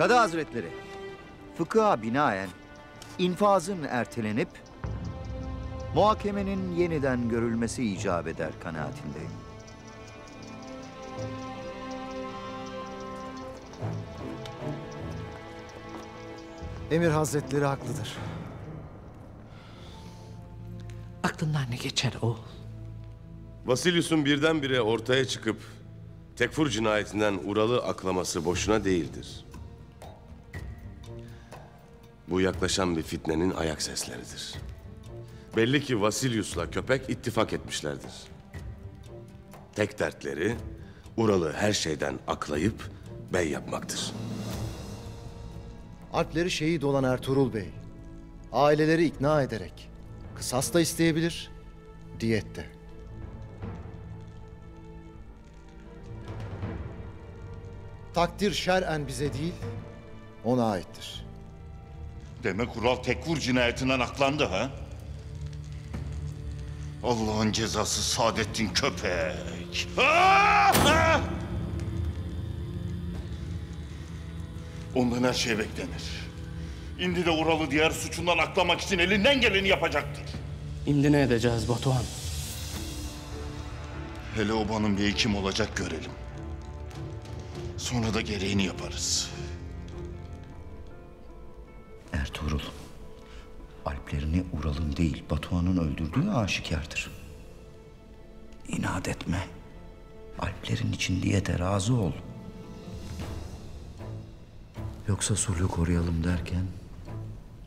Kadı Hazretleri, fıkıha binaen infazın ertelenip muhakemenin yeniden görülmesi icap eder kanaatindeyim. Emir Hazretleri haklıdır. Aklından ne geçer oğul? Vasilyus'un birdenbire ortaya çıkıp tekfur cinayetinden Ural'ı aklaması boşuna değildir. Bu yaklaşan bir fitnenin ayak sesleridir. Belli ki Vasilyus'la köpek ittifak etmişlerdir. Tek dertleri Ural'ı her şeyden aklayıp bey yapmaktır. Alpleri şehit olan Ertuğrul Bey, aileleri ikna ederek kısas da isteyebilir, diyette. Takdir şer'en bize değil, ona aittir. Demek Ural Tekfur cinayetinden aklandı ha? Allah'ın cezası Saadettin köpek. Ah! Ondan her şey beklenir. Indi de Ural'ı diğer suçundan aklamak için elinden geleni yapacaktır. Şimdi ne edeceğiz Batuhan? Hele obanın bir kim olacak görelim. Sonra da gereğini yaparız. Ertuğrul, Alplerini Ural'ın değil Batuhan'ın öldürdüğü aşikardır. İnat etme. Alplerin için diye de razı ol. Yoksa sulhu koruyalım derken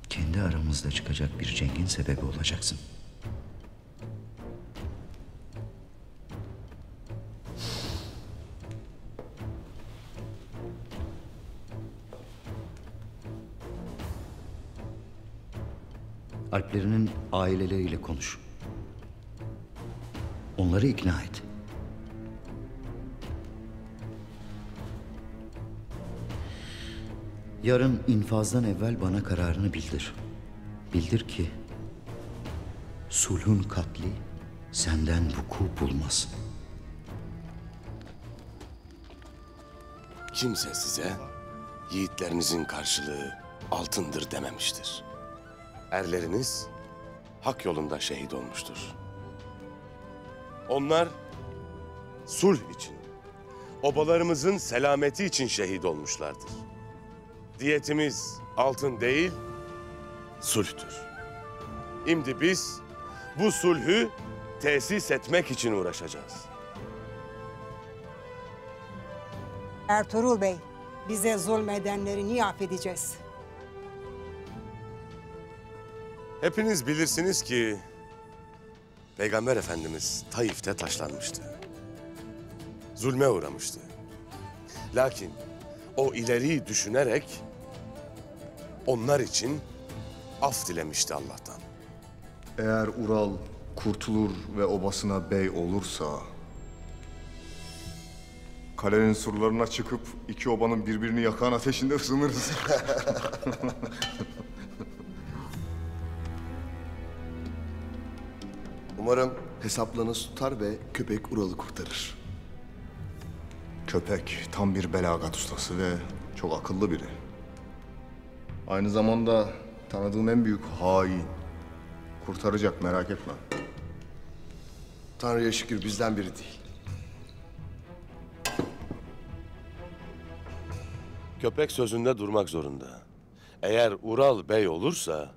kendi aramızda çıkacak bir cengin sebebi olacaksın. Alplerinin aileleriyle konuş. Onları ikna et. Yarın infazdan evvel bana kararını bildir. Bildir ki sulhun katli senden vuku bulmaz. Kimse size yiğitlerinizin karşılığı altındır dememiştir. Erleriniz hak yolunda şehit olmuştur. Onlar sulh için, obalarımızın selameti için şehit olmuşlardır. Diyetimiz altın değil, sulhtür. Şimdi biz bu sulhü tesis etmek için uğraşacağız. Ertuğrul Bey, bize zulmedenleri niye affedeceğiz? Hepiniz bilirsiniz ki Peygamber Efendimiz Taif'te taşlanmıştı. Zulme uğramıştı. Lakin o ileriyi düşünerek onlar için af dilemişti Allah'tan. Eğer Ural kurtulur ve obasına bey olursa... Kalenin surlarına çıkıp iki obanın birbirini yakan ateşinde ısınırız. Umarım hesaplarınız tutar ve köpek Ural'ı kurtarır. Köpek tam bir belagat ustası ve çok akıllı biri. Aynı zamanda tanıdığım en büyük hain. Kurtaracak merak etme. Tanrı'ya şükür bizden biri değil. Köpek sözünde durmak zorunda. Eğer Ural Bey olursa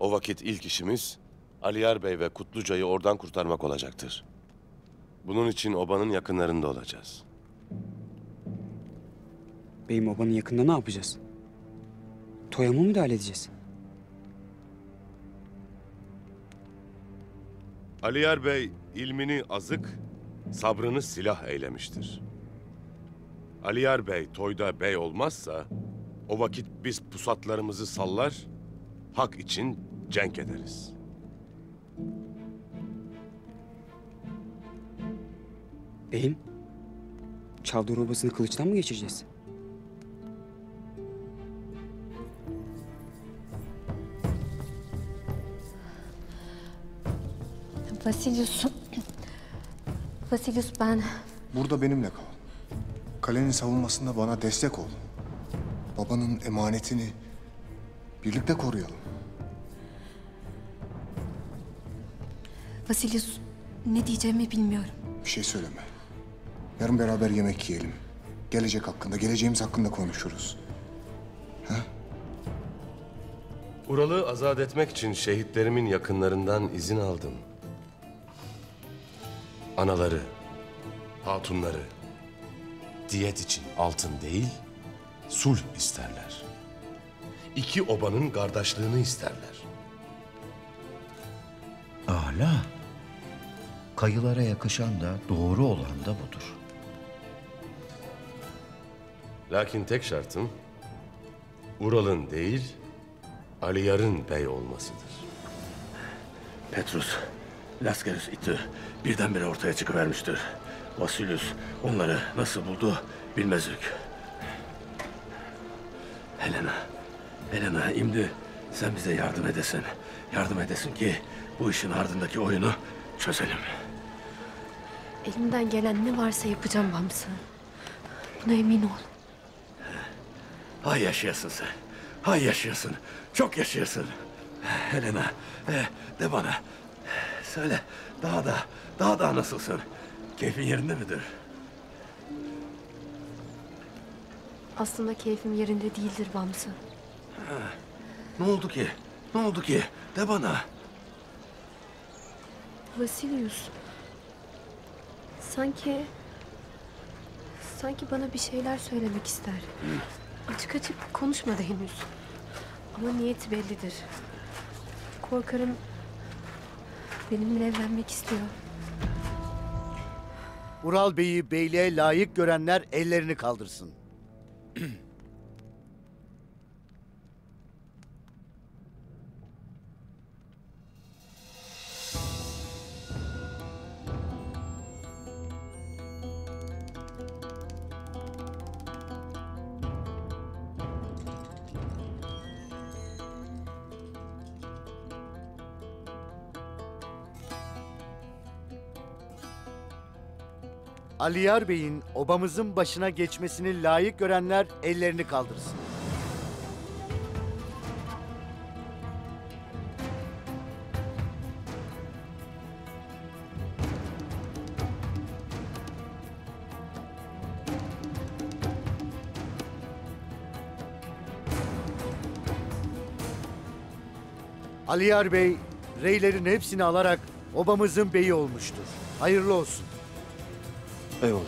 o vakit ilk işimiz Aliyar Bey ve Kutluca'yı oradan kurtarmak olacaktır. Bunun için obanın yakınlarında olacağız. Beyim obanın yakında ne yapacağız? Toya mı müdahale edeceğiz? Aliyar Bey ilmini azık, sabrını silah eylemiştir. Aliyar Bey toyda bey olmazsa o vakit biz pusatlarımızı sallar, hak için cenk ederiz. Beyim, Çavdar obasını kılıçtan mı geçireceğiz? Vasilius... Vasilius ben... Burada benimle kal. Kalenin savunmasında bana destek ol. babanın emanetini birlikte koruyalım. Vasilius ne diyeceğimi bilmiyorum. Bir şey söyleme. Yarın beraber yemek yiyelim. Gelecek hakkında, geleceğimiz hakkında konuşuruz. Ural'ı azat etmek için şehitlerimin yakınlarından izin aldım. Anaları, hatunları, diyet için altın değil, sulh isterler. İki obanın kardeşliğini isterler. Ala. Kayılara yakışan da doğru olan da budur. Lakin tek şartım, Ural'ın değil, Aliyar'ın bey olmasıdır. Petrus, Laskerus iti birdenbire ortaya çıkıvermiştir. Vasilius onları nasıl buldu bilmezdik. Helena, Helena şimdi sen bize yardım edesin. Yardım edesin ki bu işin ardındaki oyunu çözelim. Elimden gelen ne varsa yapacağım Bamsı. Buna emin ol. Hay yaşayasın sen. Hay yaşayasın. Çok yaşayasın. Helena, de bana. Söyle, daha da, daha da nasılsın? Keyfin yerinde midir? Aslında keyfim yerinde değildir Bamsı. Ne oldu ki? Ne oldu ki? De bana. Vasilius. Sanki... Sanki bana bir şeyler söylemek ister. Açık açık konuşmadı henüz. Ama niyeti bellidir. Korkarım benimle evlenmek istiyor. Ural Bey'i beyliğe layık görenler ellerini kaldırsın. Aliyar Bey'in obamızın başına geçmesini layık görenler ellerini kaldırsın. Aliyar Bey, reylerin hepsini alarak obamızın beyi olmuştur. Hayırlı olsun. Eyvallah.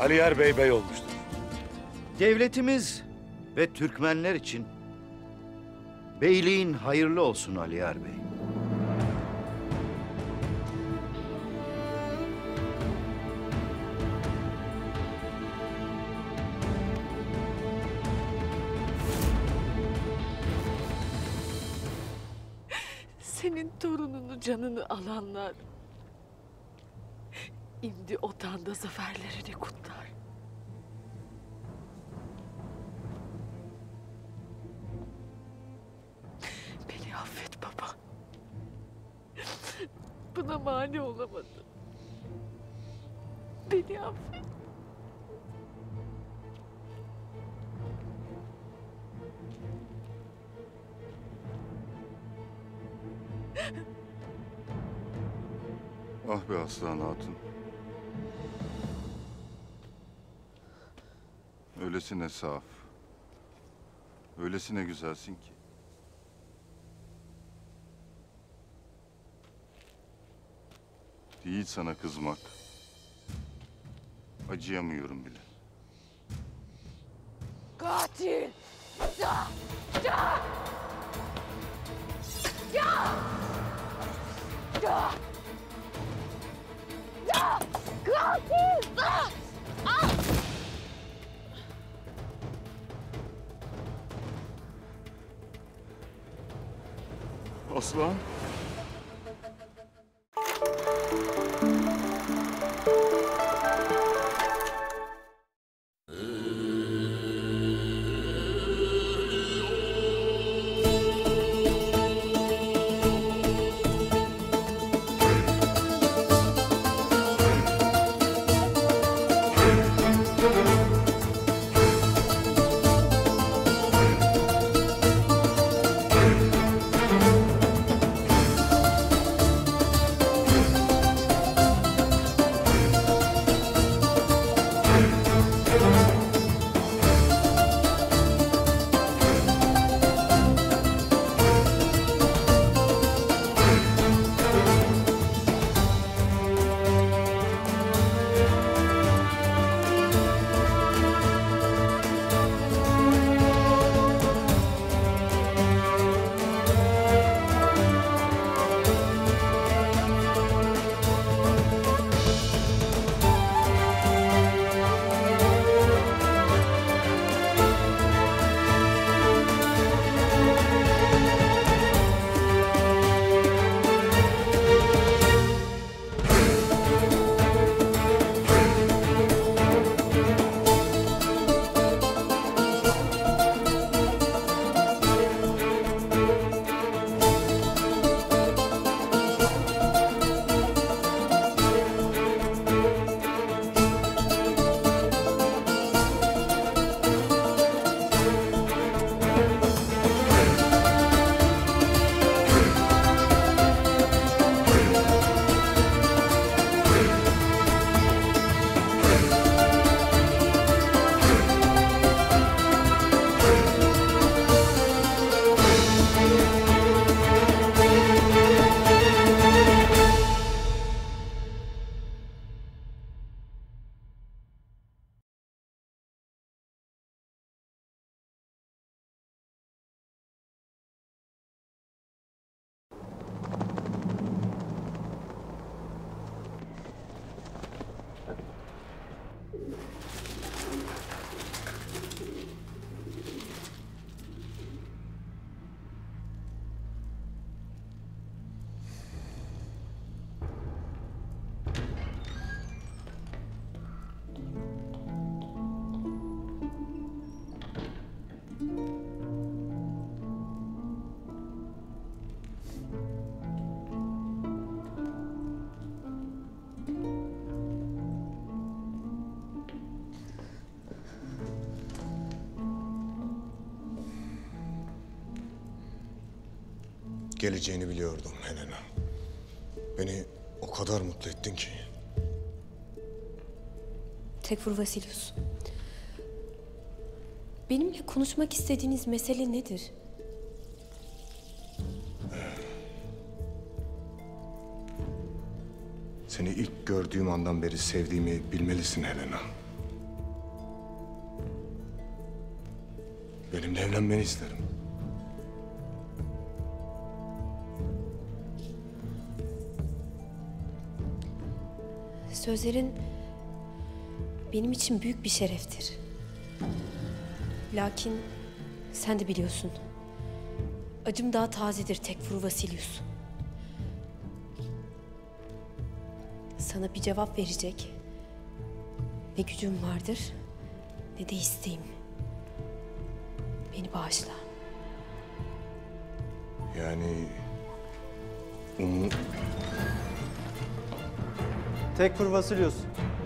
Aliyar Bey bey olmuştur. Devletimiz ve Türkmenler için beyliğin hayırlı olsun Aliyar Bey. Senin torununu canını alanlar. Şimdi otanda zaferlerini kutlar. Buna mani olamadım. Beni affet. Ah be Aslan Hatun. Öylesine saf. Öylesine güzelsin ki. Değil sana kızmak. Acıyamıyorum bile. Katil! Da! Da! Da! Da! Da! Katil! Da! Ah! Aslan. Geleceğini biliyordum Helena. Beni o kadar mutlu ettin ki. Tekfur Vasilius. Benimle konuşmak istediğiniz mesele nedir? Seni ilk gördüğüm andan beri sevdiğimi bilmelisin Helena. Benimle evlenmeni isterim. Sözlerin benim için büyük bir şereftir. Lakin sen de biliyorsun. Acım daha tazedir Tekfur Vasilius. Sana bir cevap verecek ne gücüm vardır ne de isteğim. Beni bağışla. Yani... Umu... Tekfur Vasilius.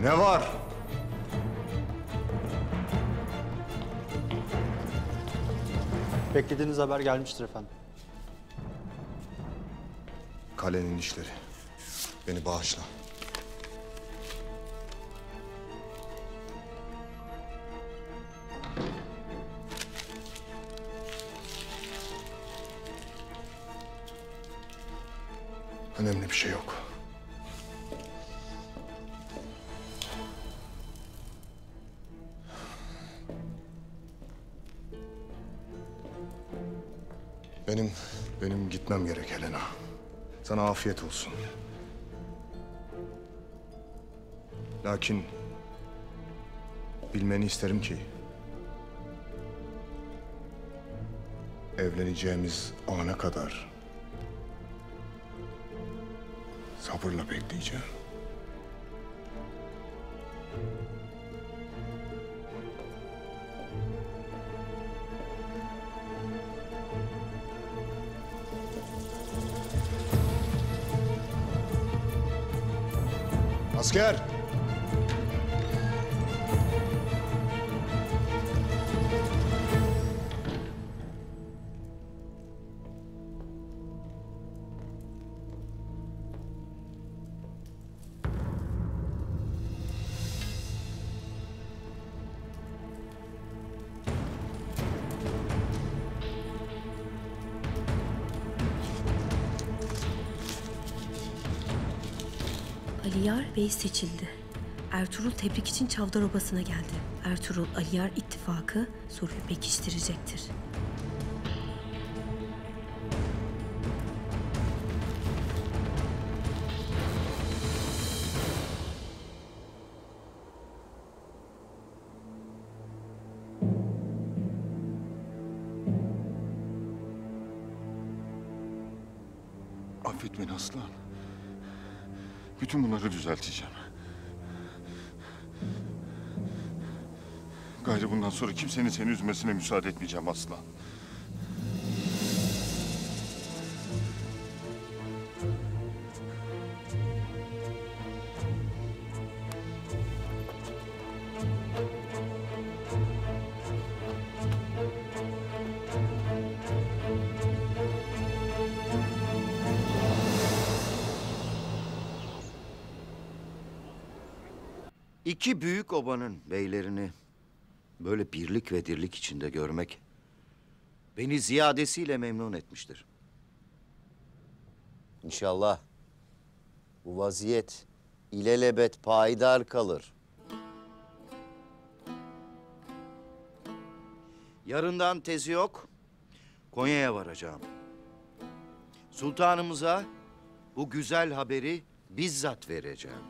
Ne var? Beklediğiniz haber gelmiştir efendim. Kalenin işleri. Beni bağışla. Önemli bir şey yok. Sana afiyet olsun. Lakin bilmeni isterim ki evleneceğimiz ana kadar sabırla bekleyeceğim. Asker! Bey seçildi. Ertuğrul tebrik için Çavdar Obası'na geldi. Ertuğrul Aliyar ittifakı soruyu pekiştirecektir. Düzelteceğim. Gayrı bundan sonra kimsenin seni üzmesine müsaade etmeyeceğim aslan. Birlik ve dirlik içinde görmek beni ziyadesiyle memnun etmiştir. İnşallah bu vaziyet ilelebet payidar kalır. Yarından tezi yok. Konya'ya varacağım. Sultanımıza bu güzel haberi bizzat vereceğim.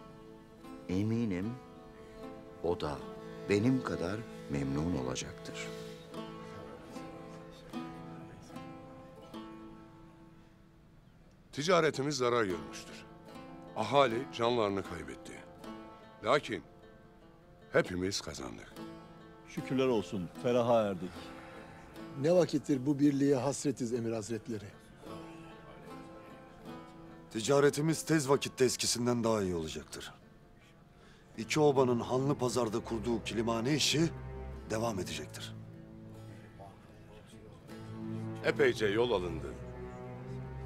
Eminim o da benim kadar memnun olacaktır. Ticaretimiz zarar görmüştür. Ahali canlarını kaybetti. Lakin hepimiz kazandık. Şükürler olsun, feraha erdik. Ne vakittir bu birliğe hasretiz Emir Hazretleri. Ticaretimiz tez vakitte eskisinden daha iyi olacaktır. İki obanın Hanlı Pazar'da kurduğu kilimhane işi devam edecektir. Epeyce yol alındı.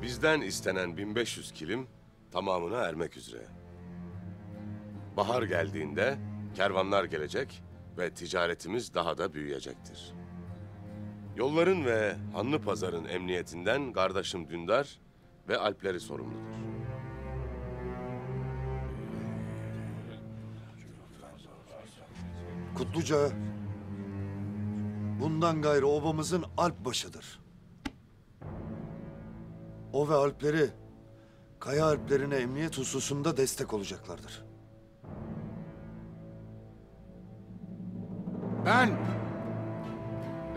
Bizden istenen 1500 kilim tamamına ermek üzere. Bahar geldiğinde kervanlar gelecek ve ticaretimiz daha da büyüyecektir. Yolların ve Hanlı Pazar'ın emniyetinden kardeşim Dündar ve Alpleri sorumludur. Kutluca bundan gayrı obamızın Alp başıdır. O ve Alpleri Kaya Alplerine emniyet hususunda destek olacaklardır. Ben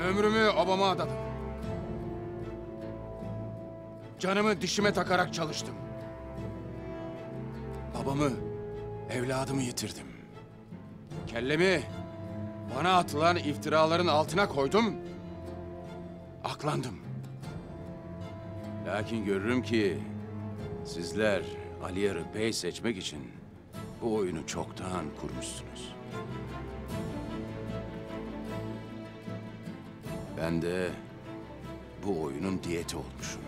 ömrümü obama adadım. Canımı dişime takarak çalıştım. Babamı, evladımı yitirdim. Kellemi bana atılan iftiraların altına koydum. Aklandım. Lakin görürüm ki sizler Aliyar'ı bey seçmek için bu oyunu çoktan kurmuşsunuz. Ben de bu oyunun diyeti olmuşum.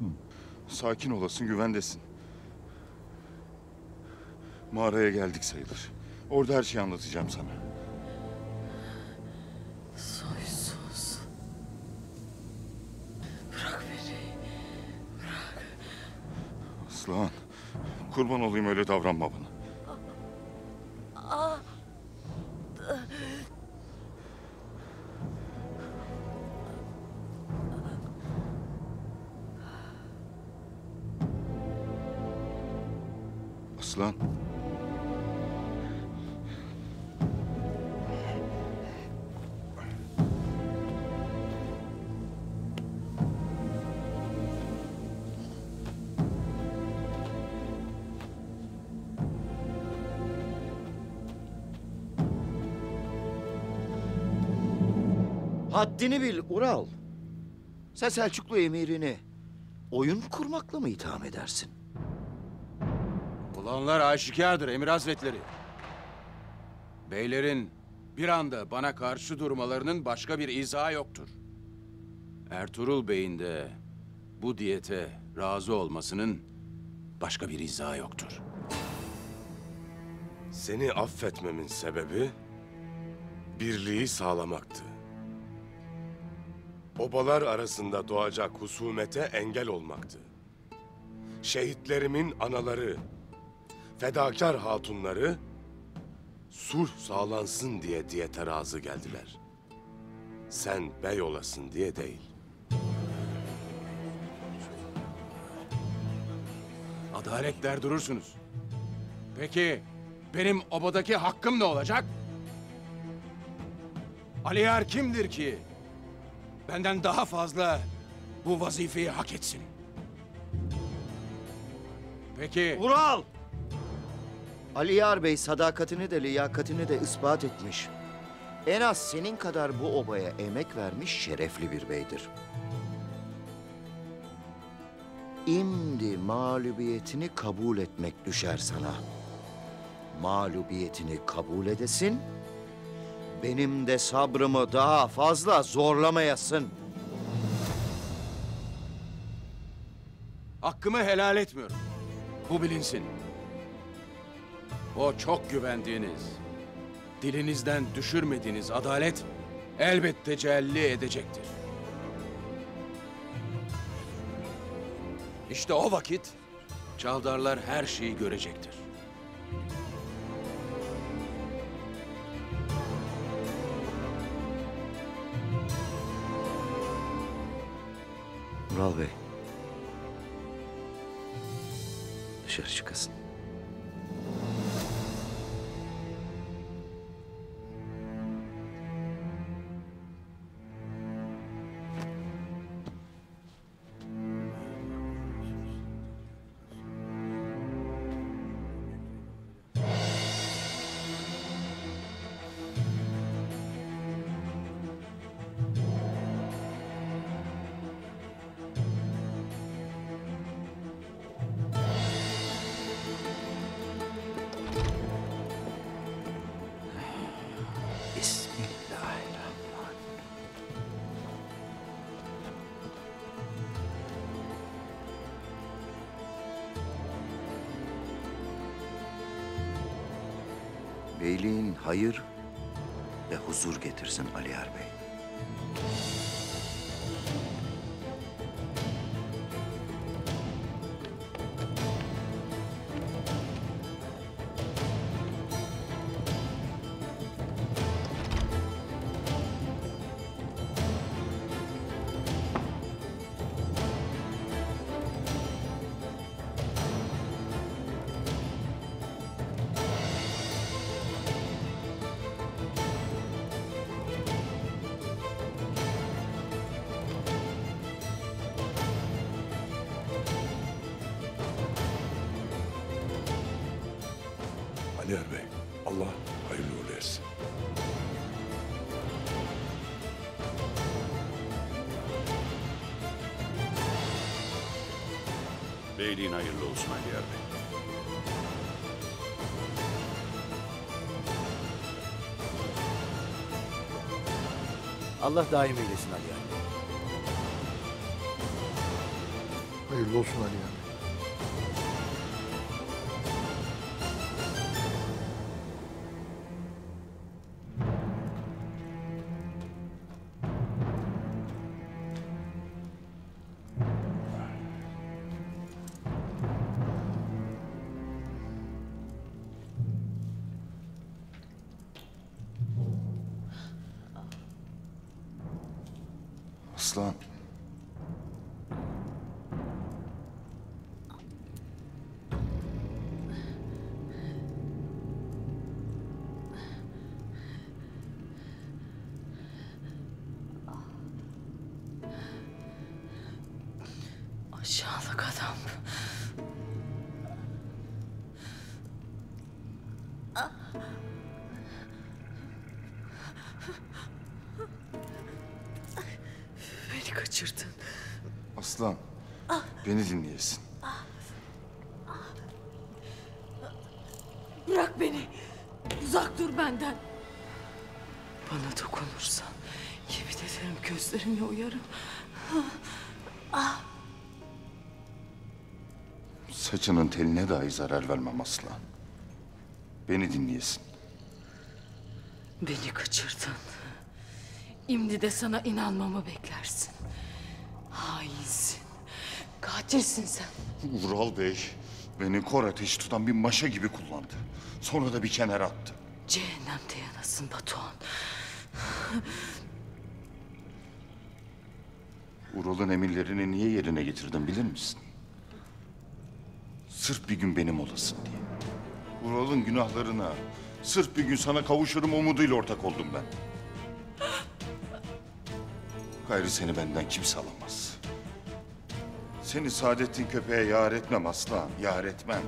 Batuhan? Sakin olasın, güvendesin. Mağaraya geldik sayılır. Orada her şeyi anlatacağım sana. Soysuz. Bırak beni. Bırak. Aslan, kurban olayım öyle davranma bana. Aslan. Haddini bil Ural. Sen Selçuklu emirini oyun kurmakla mı itham edersin? Bulanlar aşikardır Emir Hazretleri. Beylerin bir anda bana karşı durmalarının başka bir izahı yoktur. Ertuğrul Bey'in de bu diyete razı olmasının başka bir izahı yoktur. Seni affetmemin sebebi birliği sağlamaktı. Obalar arasında doğacak husumete engel olmaktı. Şehitlerimin anaları, fedakar hatunları sulh sağlansın diye diyete razı geldiler. Sen bey olasın diye değil. Adalet der durursunuz. Peki benim obadaki hakkım ne olacak? Aliyar kimdir ki benden daha fazla bu vazifeyi hak etsin? Peki... Ural! Aliyar Bey sadakatini de liyakatini de ispat etmiş. En az senin kadar bu obaya emek vermiş şerefli bir beydir. İmdi mağlubiyetini kabul etmek düşer sana. Mağlubiyetini kabul edesin, benim de sabrımı daha fazla zorlamayasın. Hakkımı helal etmiyorum. Bu bilinsin. O çok güvendiğiniz, dilinizden düşürmediğiniz adalet elbet tecelli edecektir. İşte o vakit Çavdarlar her şeyi görecektir. Ural Bey. Dışarı çıkasın. Beyliğin hayırlı olsun Aliyar Bey. Allah daim eylesin Aslan. Aslan. Beni dinleyesin. Bırak beni. Uzak dur benden. Bana dokunursan yemin ederim gözlerini uyarım. Ah, Saçının teline dahi zarar vermem asla. Beni dinleyesin. beni kaçırdın. Şimdi de sana inanmamı beklersin. Katilsin sen. Ural Bey beni kor ateşi tutan bir maşa gibi kullandı. Sonra da bir kenara attı. Cehennemde yanasın Batuhan. Ural'ın emirlerini niye yerine getirdin bilir misin? Sırf bir gün benim olasın diye. Ural'ın günahlarına sırf bir gün sana kavuşurum umuduyla ortak oldum ben. Gayrı seni benden kimse alamaz. Seni Saadettin köpeğe yar etmem aslan, yar etmem.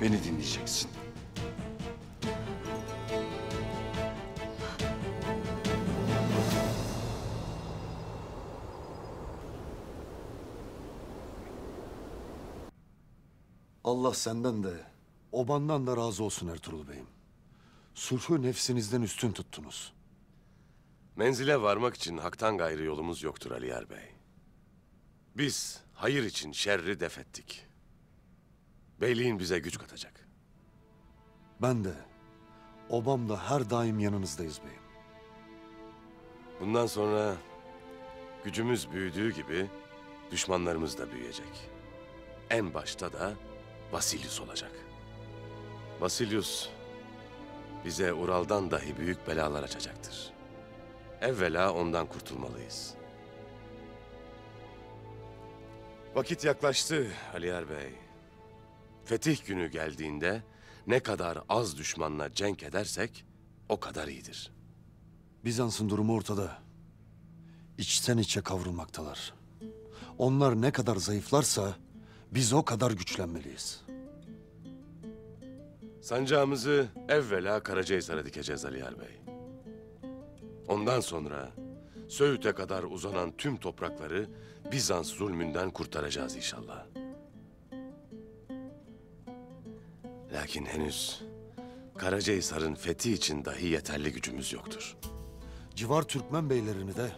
Beni dinleyeceksin. Allah senden de, obandan da razı olsun Ertuğrul Bey'im. Sulhü nefsinizden üstün tuttunuz. Menzile varmak için haktan gayrı yolumuz yoktur Aliyar Bey. Biz hayır için şerri def ettik. Beyliğin bize güç katacak. Ben de, obam da her daim yanınızdayız beyim. Bundan sonra gücümüz büyüdüğü gibi düşmanlarımız da büyüyecek. En başta da Vasilius olacak. Vasilius bize Ural'dan dahi büyük belalar açacaktır. Evvela ondan kurtulmalıyız. Vakit yaklaştı Aliyar Bey. Fetih günü geldiğinde ne kadar az düşmanla cenk edersek o kadar iyidir. Bizans'ın durumu ortada. İçten içe kavrulmaktalar. Onlar ne kadar zayıflarsa biz o kadar güçlenmeliyiz. Sancağımızı evvela Karacahisar'a dikeceğiz Aliyar Bey. Ondan sonra Söğüt'e kadar uzanan tüm toprakları Bizans zulmünden kurtaracağız inşallah. Lakin henüz Karacahisar'ın fethi için dahi yeterli gücümüz yoktur. Civar Türkmen beylerini de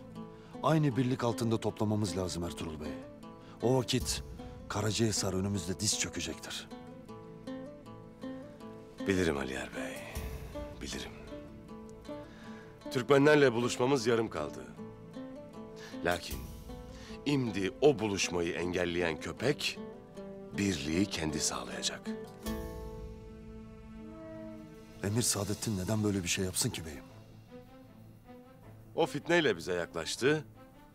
aynı birlik altında toplamamız lazım Ertuğrul Bey. O vakit Karacahisar önümüzde diz çökecektir. Bilirim Aliyar Bey, bilirim. Türkmenlerle buluşmamız yarım kaldı. Lakin imdi o buluşmayı engelleyen köpek birliği kendi sağlayacak. Emir Saadettin neden böyle bir şey yapsın ki beyim? O fitneyle bize yaklaştı.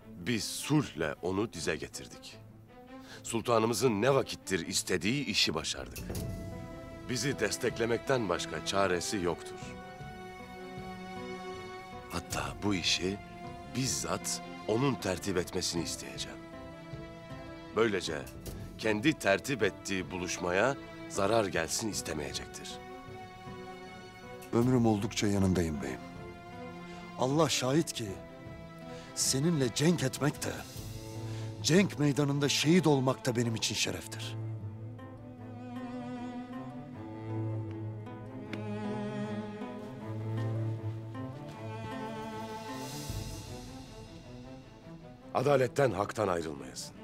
Biz sulhle onu dize getirdik. Sultanımızın ne vakittir istediği işi başardık. Bizi desteklemekten başka çaresi yoktur. Hatta bu işi bizzat onun tertip etmesini isteyeceğim. Böylece kendi tertip ettiği buluşmaya zarar gelsin istemeyecektir. Ömrüm oldukça yanındayım beyim. Allah şahit ki seninle cenk etmek de, cenk meydanında şehit olmak da benim için şereftir. Adaletten haktan ayrılmayasın.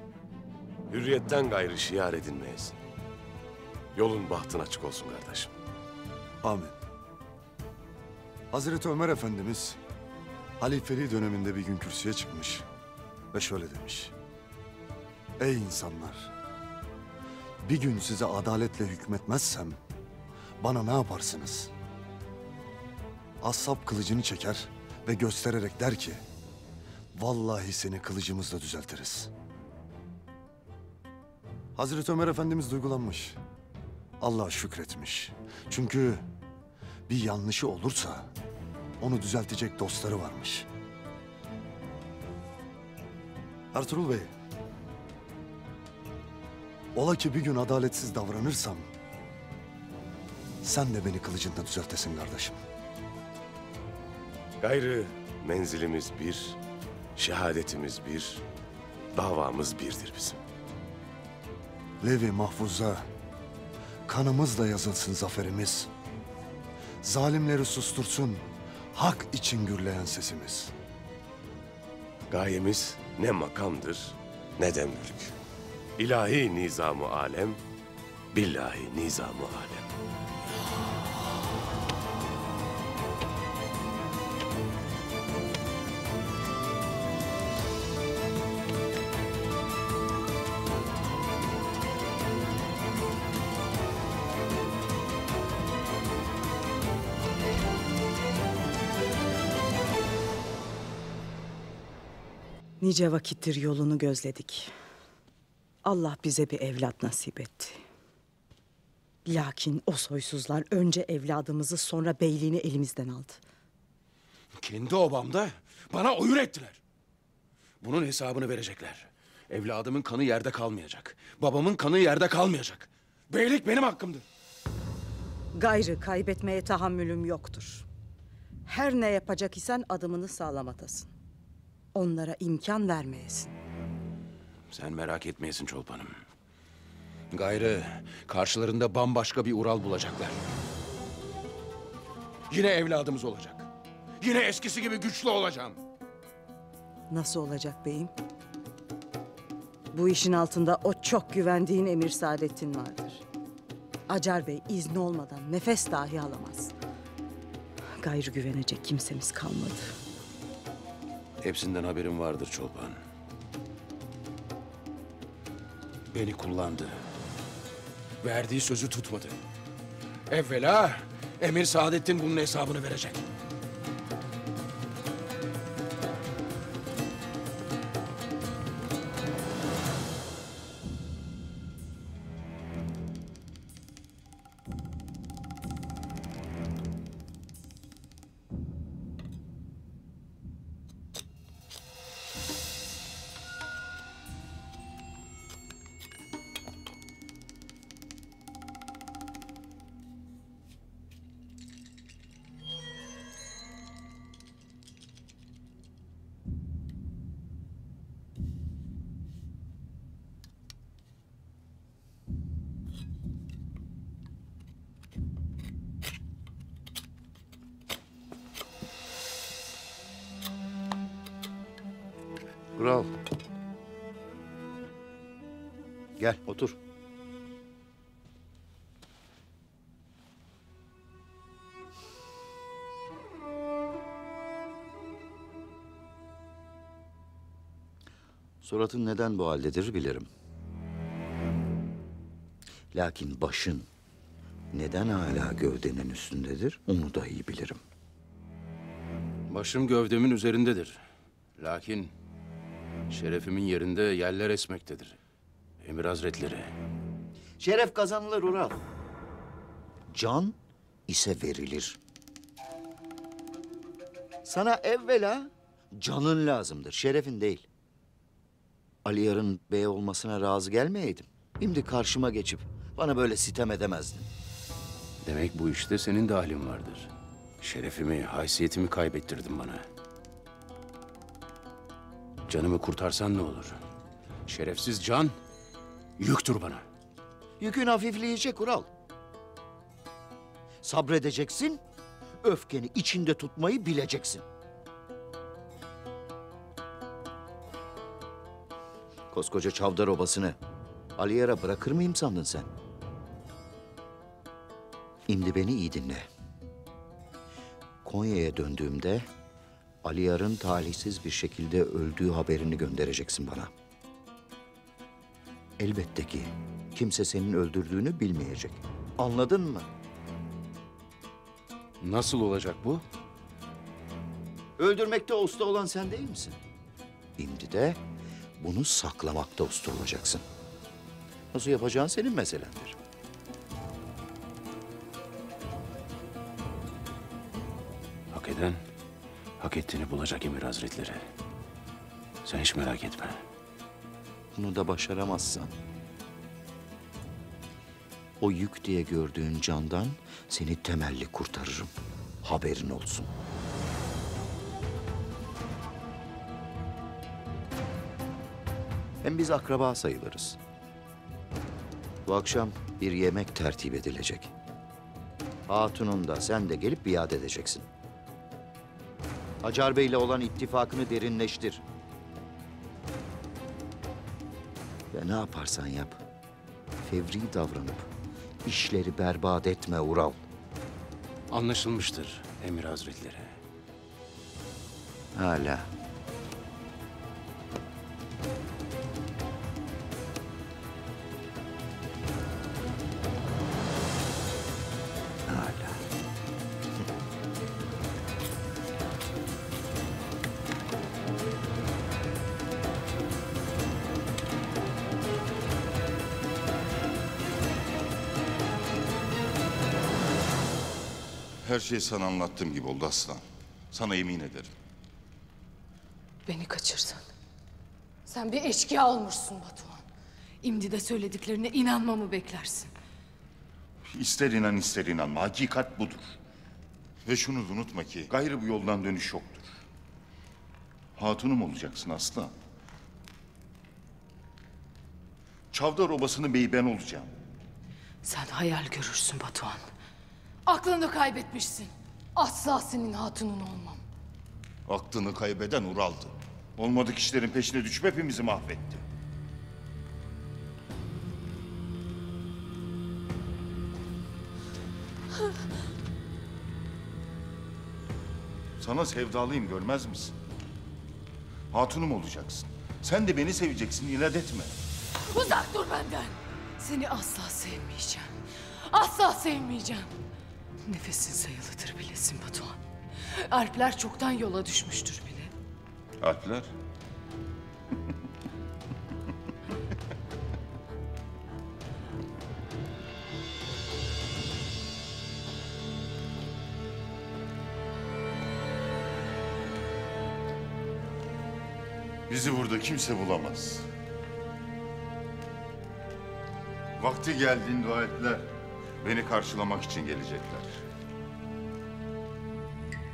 Hürriyetten gayrı şiar edinmeyesin. Yolun bahtın açık olsun kardeşim. Amin. Hazreti Ömer Efendimiz halifeliği döneminde bir gün kürsüye çıkmış ve şöyle demiş. Ey insanlar! Bir gün size adaletle hükmetmezsem bana ne yaparsınız? Ashab kılıcını çeker ve göstererek der ki Vallahi seni kılıcımızla düzeltiriz. Hazreti Ömer Efendimiz duygulanmış. Allah'a şükretmiş. Çünkü bir yanlışı olursa onu düzeltecek dostları varmış. Ertuğrul Bey, ola ki bir gün adaletsiz davranırsam sen de beni kılıcında düzeltesin kardeşim. Gayrı menzilimiz bir, şehadetimiz bir, davamız birdir bizim. Levi Mahfuz'a kanımızla yazılsın zaferimiz. Zalimleri sustursun, hak için gürleyen sesimiz. Gayemiz ne makamdır ne de mülk. İlahi nizamı alem, billahi nizamı alem. Nice vakittir yolunu gözledik. Allah bize bir evlat nasip etti. Lakin o soysuzlar önce evladımızı sonra beyliğini elimizden aldı. Kendi obamda bana oyun ettiler. Bunun hesabını verecekler. Evladımın kanı yerde kalmayacak. Babamın kanı yerde kalmayacak. Beylik benim hakkımdır. Gayrı kaybetmeye tahammülüm yoktur. Her ne yapacak isen adımını sağlamatasın. Onlara imkan vermeyesin. Sen merak etmeyesin çolpanım. Gayrı karşılarında bambaşka bir Ural bulacaklar. Yine evladımız olacak. Yine eskisi gibi güçlü olacağım. Nasıl olacak beyim? Bu işin altında o çok güvendiğin Emir Saadettin vardır. Acar Bey izni olmadan nefes dahi alamaz. Gayrı güvenecek kimsemiz kalmadı. Hepsinden haberim vardır çolpan. Beni kullandı. Verdiği sözü tutmadı. Evvela Emir Saadettin bunun hesabını verecek. Suratın neden bu haldedir bilirim. Lakin başın neden hala gövdenin üstündedir onu da iyi bilirim. Başım gövdemin üzerindedir. Lakin şerefimin yerinde yerler esmektedir. Emir Hazretleri. Şeref kazanılır Ural. Can ise verilir. Sana evvela canın lazımdır, şerefin değil. Ali Yar'ın bey olmasına razı gelmeyeydim. Şimdi karşıma geçip bana böyle sitem edemezdin. Demek bu işte senin de halin vardır. Şerefimi, haysiyetimi kaybettirdin bana. Canımı kurtarsan ne olur? Şerefsiz can yüktür bana. Yükün hafifleyecek Ural. Sabredeceksin, öfkeni içinde tutmayı bileceksin. Koskoca Çavdar Obası'nı Ali Yar'a bırakır mıyım sandın sen? Şimdi beni iyi dinle. Konya'ya döndüğümde Ali Yar'ın talihsiz bir şekilde öldüğü haberini göndereceksin bana. Elbette ki kimse senin öldürdüğünü bilmeyecek. Anladın mı? Nasıl olacak bu? Öldürmekte usta olan sen değil misin? Şimdi de bunu saklamakta usta olacaksın. Nasıl yapacağın senin meselendir. Hak eden hak ettiğini bulacak Emir Hazretleri. Sen hiç merak etme. Bunu da başaramazsan... ...o yük diye gördüğün candan seni temelli kurtarırım. Haberin olsun. Hem biz akraba sayılırız. Bu akşam bir yemek tertip edilecek. Hatun'un da sen de gelip biat edeceksin. Acar Bey'le olan ittifakını derinleştir. Ve ne yaparsan yap, fevri davranıp işleri berbat etme Ural. Anlaşılmıştır Emir Hazretleri. Hala. Hala. Her şey sana anlattığım gibi oldu aslan. Sana yemin ederim. Beni kaçırdın. Sen bir eşkıya olmuşsun Batuhan. İmdi de söylediklerine inanmamı beklersin. İster inan ister inanma. Hakikat budur. Ve şunu unutma ki gayrı bu yoldan dönüş yoktur. Hatunum olacaksın aslan. Çavdar obasının beyi ben olacağım. Sen hayal görürsün Batuhan. Aklını kaybetmişsin. Asla senin hatunun olmam. Aklını kaybeden Ural'dı. Olmadık işlerin peşine düşüp hepimizi mahvetti. Sana sevdalıyım görmez misin? Hatunum olacaksın. Sen de beni seveceksin inat etme. Uzak dur benden. Seni asla sevmeyeceğim. Asla sevmeyeceğim. Nefesin sayılıdır bilesin Batuhan. Alpler çoktan yola düşmüştür bile. Alpler. Bizi burada kimse bulamaz. Vakti geldiğinde o alpler beni karşılamak için gelecekler.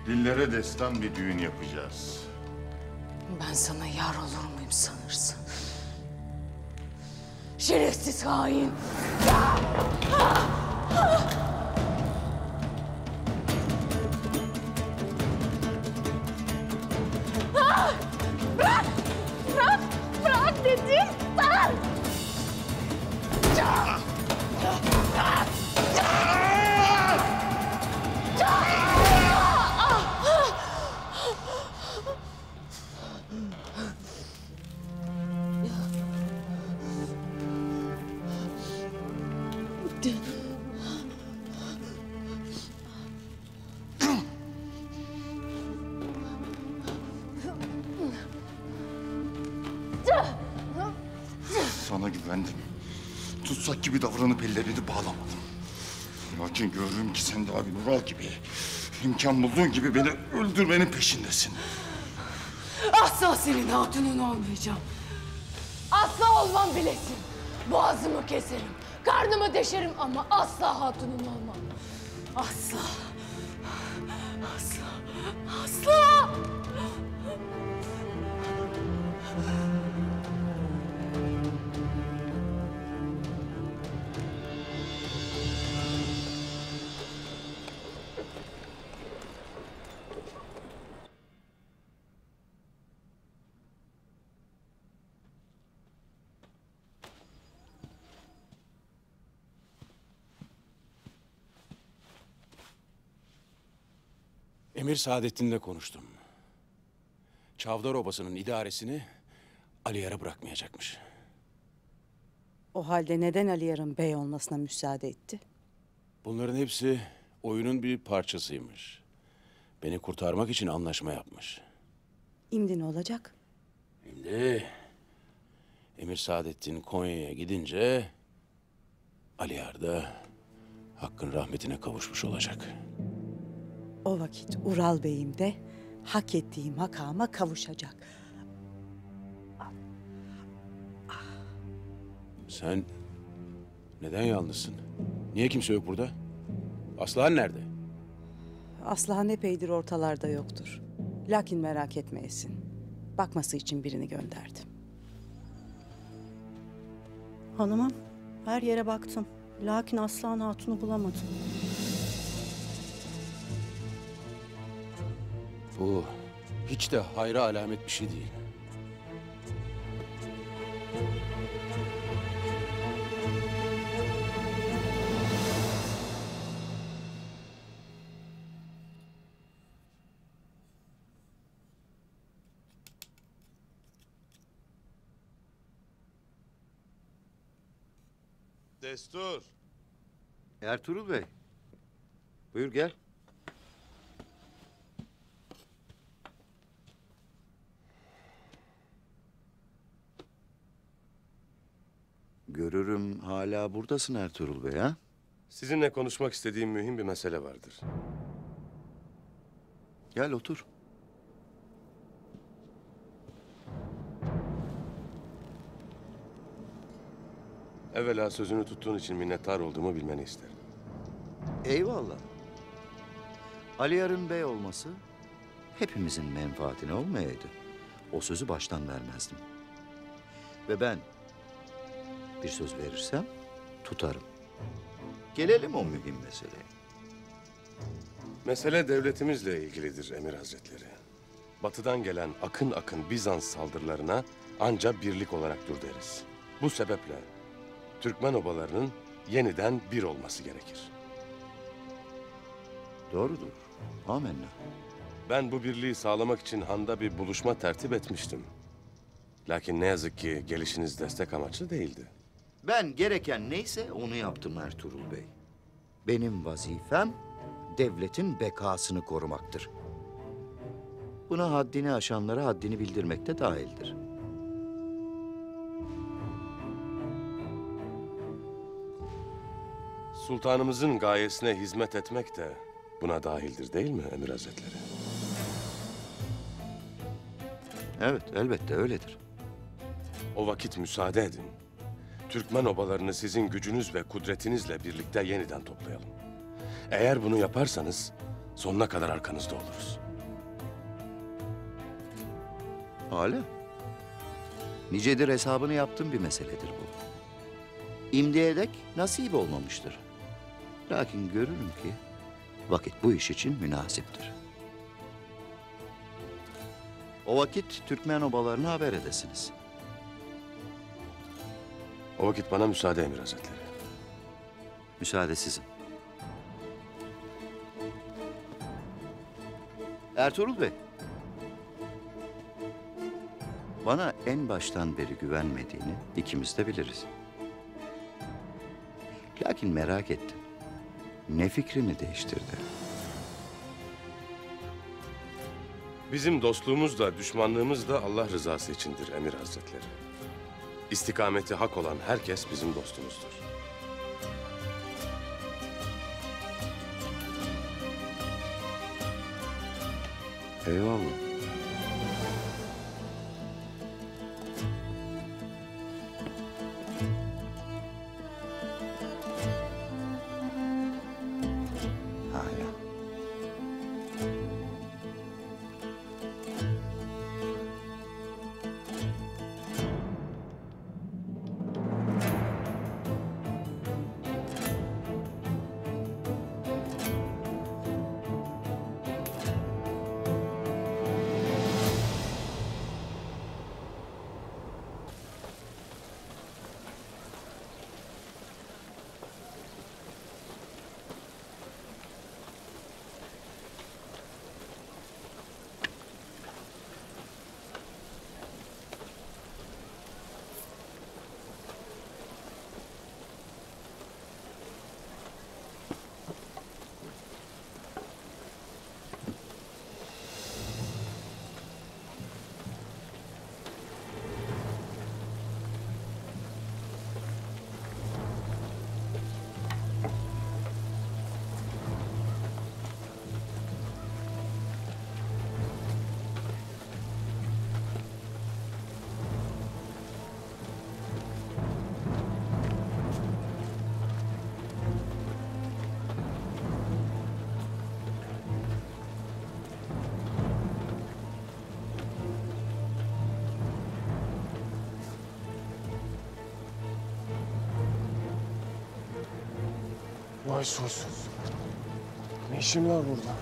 Dillere destan bir düğün yapacağız. Ben sana yar olur muyum sanırsın? Şerefsiz hain. Bırak! Bırak! Bırak dedim! Bırak! Nural gibi... ...imkan bulduğun gibi beni öldürmenin peşindesin. Asla senin hatunun olmayacağım. Asla olmam bilesin. Boğazımı keserim. Karnımı deşerim ama asla hatunun olmam. Asla. Asla. Asla. Emir Saadettin'le konuştum. Çavdar Obası'nın idaresini Aliyar'a bırakmayacakmış. O halde neden Ali Yar'ın bey olmasına müsaade etti? Bunların hepsi oyunun bir parçasıymış. Beni kurtarmak için anlaşma yapmış. İmdi ne olacak? Şimdi Emir Saadettin Konya'ya gidince Aliyar da Hakk'ın rahmetine kavuşmuş olacak. O vakit Ural Bey'im de hak ettiği makama kavuşacak. Sen neden yalnızsın? Niye kimse yok burada? Aslıhan nerede? Aslıhan epeydir ortalarda yoktur. Lakin merak etmeyesin. Bakması için birini gönderdim. Hanımım, her yere baktım. Lakin Aslan Hatun'u bulamadım. Bu hiç de hayra alamet bir şey değil. Destur. Ertuğrul Bey. Buyur gel. Görürüm hala buradasın Ertuğrul Bey ha? Sizinle konuşmak istediğim mühim bir mesele vardır. Gel otur. Evvela sözünü tuttuğun için minnettar olduğumu bilmeni isterim. Eyvallah. Aliyar'ın bey olması hepimizin menfaatine olmayaydı. O sözü baştan vermezdim. Ve ben bir söz verirsem tutarım. Gelelim o mühim meseleye. Mesele devletimizle ilgilidir Emir Hazretleri. Batıdan gelen akın akın Bizans saldırılarına anca birlik olarak dur deriz. Bu sebeple Türkmen obalarının yeniden bir olması gerekir. Doğrudur. Amenna. Ben bu birliği sağlamak için Han'da bir buluşma tertip etmiştim. Lakin ne yazık ki gelişiniz destek amaçlı değildi. Ben gereken neyse onu yaptım Ertuğrul Bey. Benim vazifem devletin bekasını korumaktır. Buna haddini aşanlara haddini bildirmek de dahildir. Sultanımızın gayesine hizmet etmek de buna dahildir değil mi Emir Hazretleri? Evet, elbette öyledir. O vakit müsaade edin. Türkmen obalarını sizin gücünüz ve kudretinizle birlikte yeniden toplayalım. Eğer bunu yaparsanız sonuna kadar arkanızda oluruz. Hala. Nicedir hesabını yaptığım bir meseledir bu. İmdiye dek nasip olmamıştır. Lakin görürüm ki vakit bu iş için münasiptir. O vakit Türkmen obalarına haber edesiniz. O vakit bana müsaade Emir Hazretleri. Müsaade sizin. Ertuğrul Bey. Bana en baştan beri güvenmediğini ikimiz de biliriz. Lakin merak ettim. Ne fikrini değiştirdi? Bizim dostluğumuz da düşmanlığımız da Allah rızası içindir Emir Hazretleri. İstikameti hak olan herkes bizim dostumuzdur. Eyvallah. Vay soysuz. Ne işin var burada?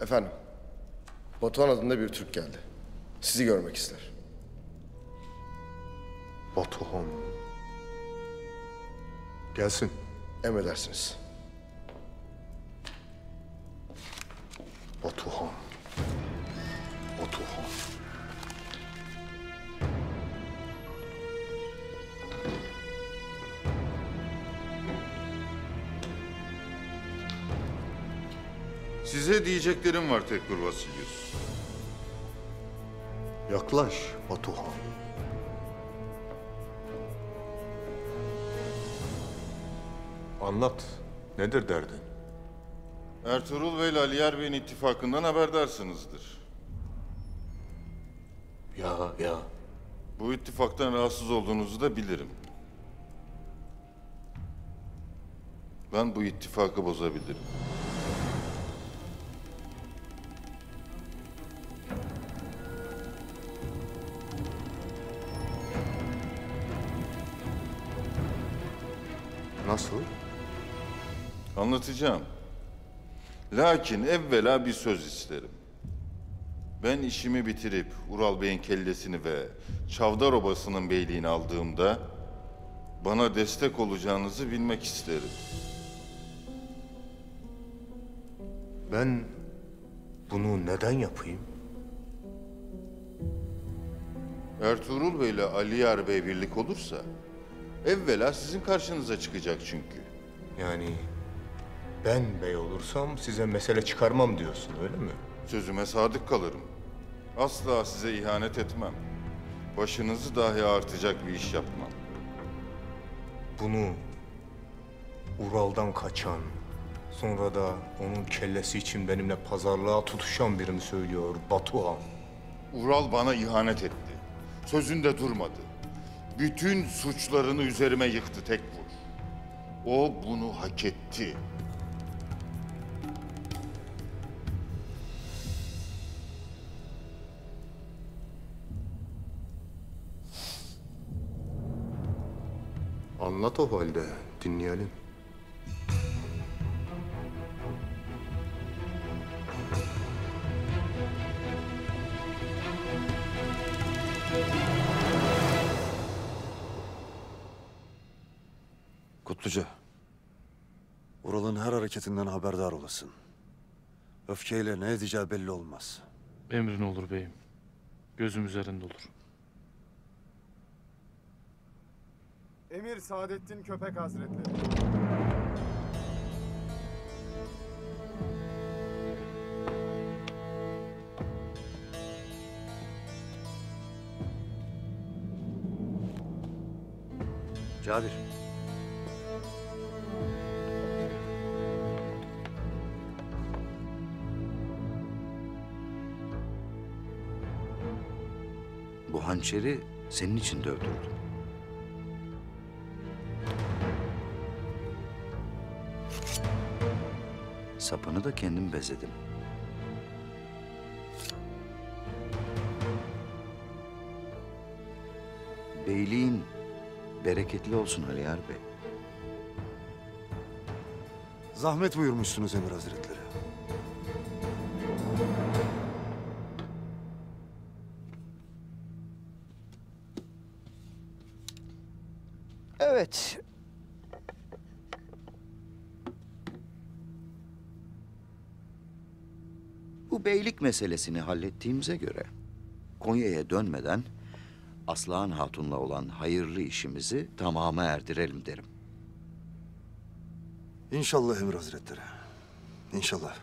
Efendim, Batuhan adında bir Türk geldi. Sizi görmek ister. Batuhan. Gelsin. Emredersiniz. Size diyeceklerim var Tekfur Vasilyus. Yaklaş Batuhan. Anlat. Nedir derdin? Ertuğrul Bey ile Aliyar Bey'in ittifakından haberdarsınızdır. Ya ya. Bu ittifaktan rahatsız olduğunuzu da bilirim. Ben bu ittifakı bozabilirim. Nasıl? Anlatacağım. Lakin evvela bir söz isterim. Ben işimi bitirip Ural Bey'in kellesini ve Çavdar Obası'nın beyliğini aldığımda bana destek olacağınızı bilmek isterim. Ben bunu neden yapayım? Ertuğrul Bey ile Aliyar Bey birlik olursa evvela sizin karşınıza çıkacak çünkü. Yani ben bey olursam size mesele çıkarmam diyorsun öyle mi? Sözüme sadık kalırım. Asla size ihanet etmem. Başınızı dahi artacak bir iş yapmam. Bunu Ural'dan kaçan, sonra da onun kellesi için benimle pazarlığa tutuşan birini söylüyor Batuhan. Ural bana ihanet etti. Sözünde durmadı. Bütün suçlarını üzerime yıktı Tekfur. O bunu hak etti. Anlat o halde, dinleyelim. Kutluca. Ural'ın her hareketinden haberdar olasın. Öfkeyle ne edeceği belli olmaz. Emrin olur beyim. Gözüm üzerinde olur. Emir Saadettin Köpek Hazretleri. Cabir. Hançeri senin için de öldürdüm. Sapını da kendim bezedim. Beyliğin bereketli olsun Aliyar Bey. Zahmet buyurmuşsunuz Emir Hazretleri. Meselesini hallettiğimize göre Konya'ya dönmeden Aslan Hatun'la olan hayırlı işimizi tamama erdirelim derim. İnşallah Emir Hazretleri. İnşallah.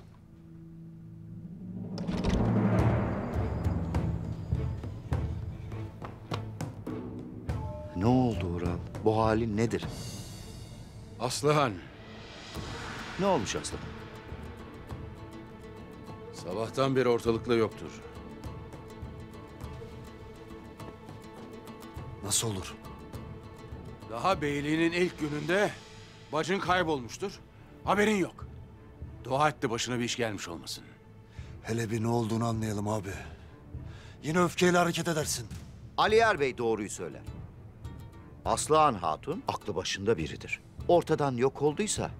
Ne oldu Ural? Bu halin nedir? Aslıhan, Ne olmuş Aslıhan? Sabahtan beri ortalıkta yoktur. Nasıl olur? Daha beyliğinin ilk gününde bacın kaybolmuştur. Haberin yok. Dua et de başına bir iş gelmiş olmasın. Hele bir ne olduğunu anlayalım abi. Yine öfkeyle hareket edersin. Aliyar Bey doğruyu söyler. Aslıhan Hatun aklı başında biridir. Ortadan yok olduysa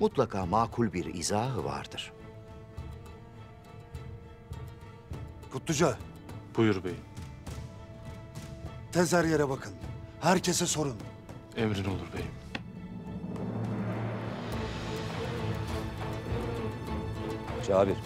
mutlaka makul bir izahı vardır. Kutluca, Buyur beyim. tez her yere bakın. Herkese sorun. Emrin olur beyim. Cabir.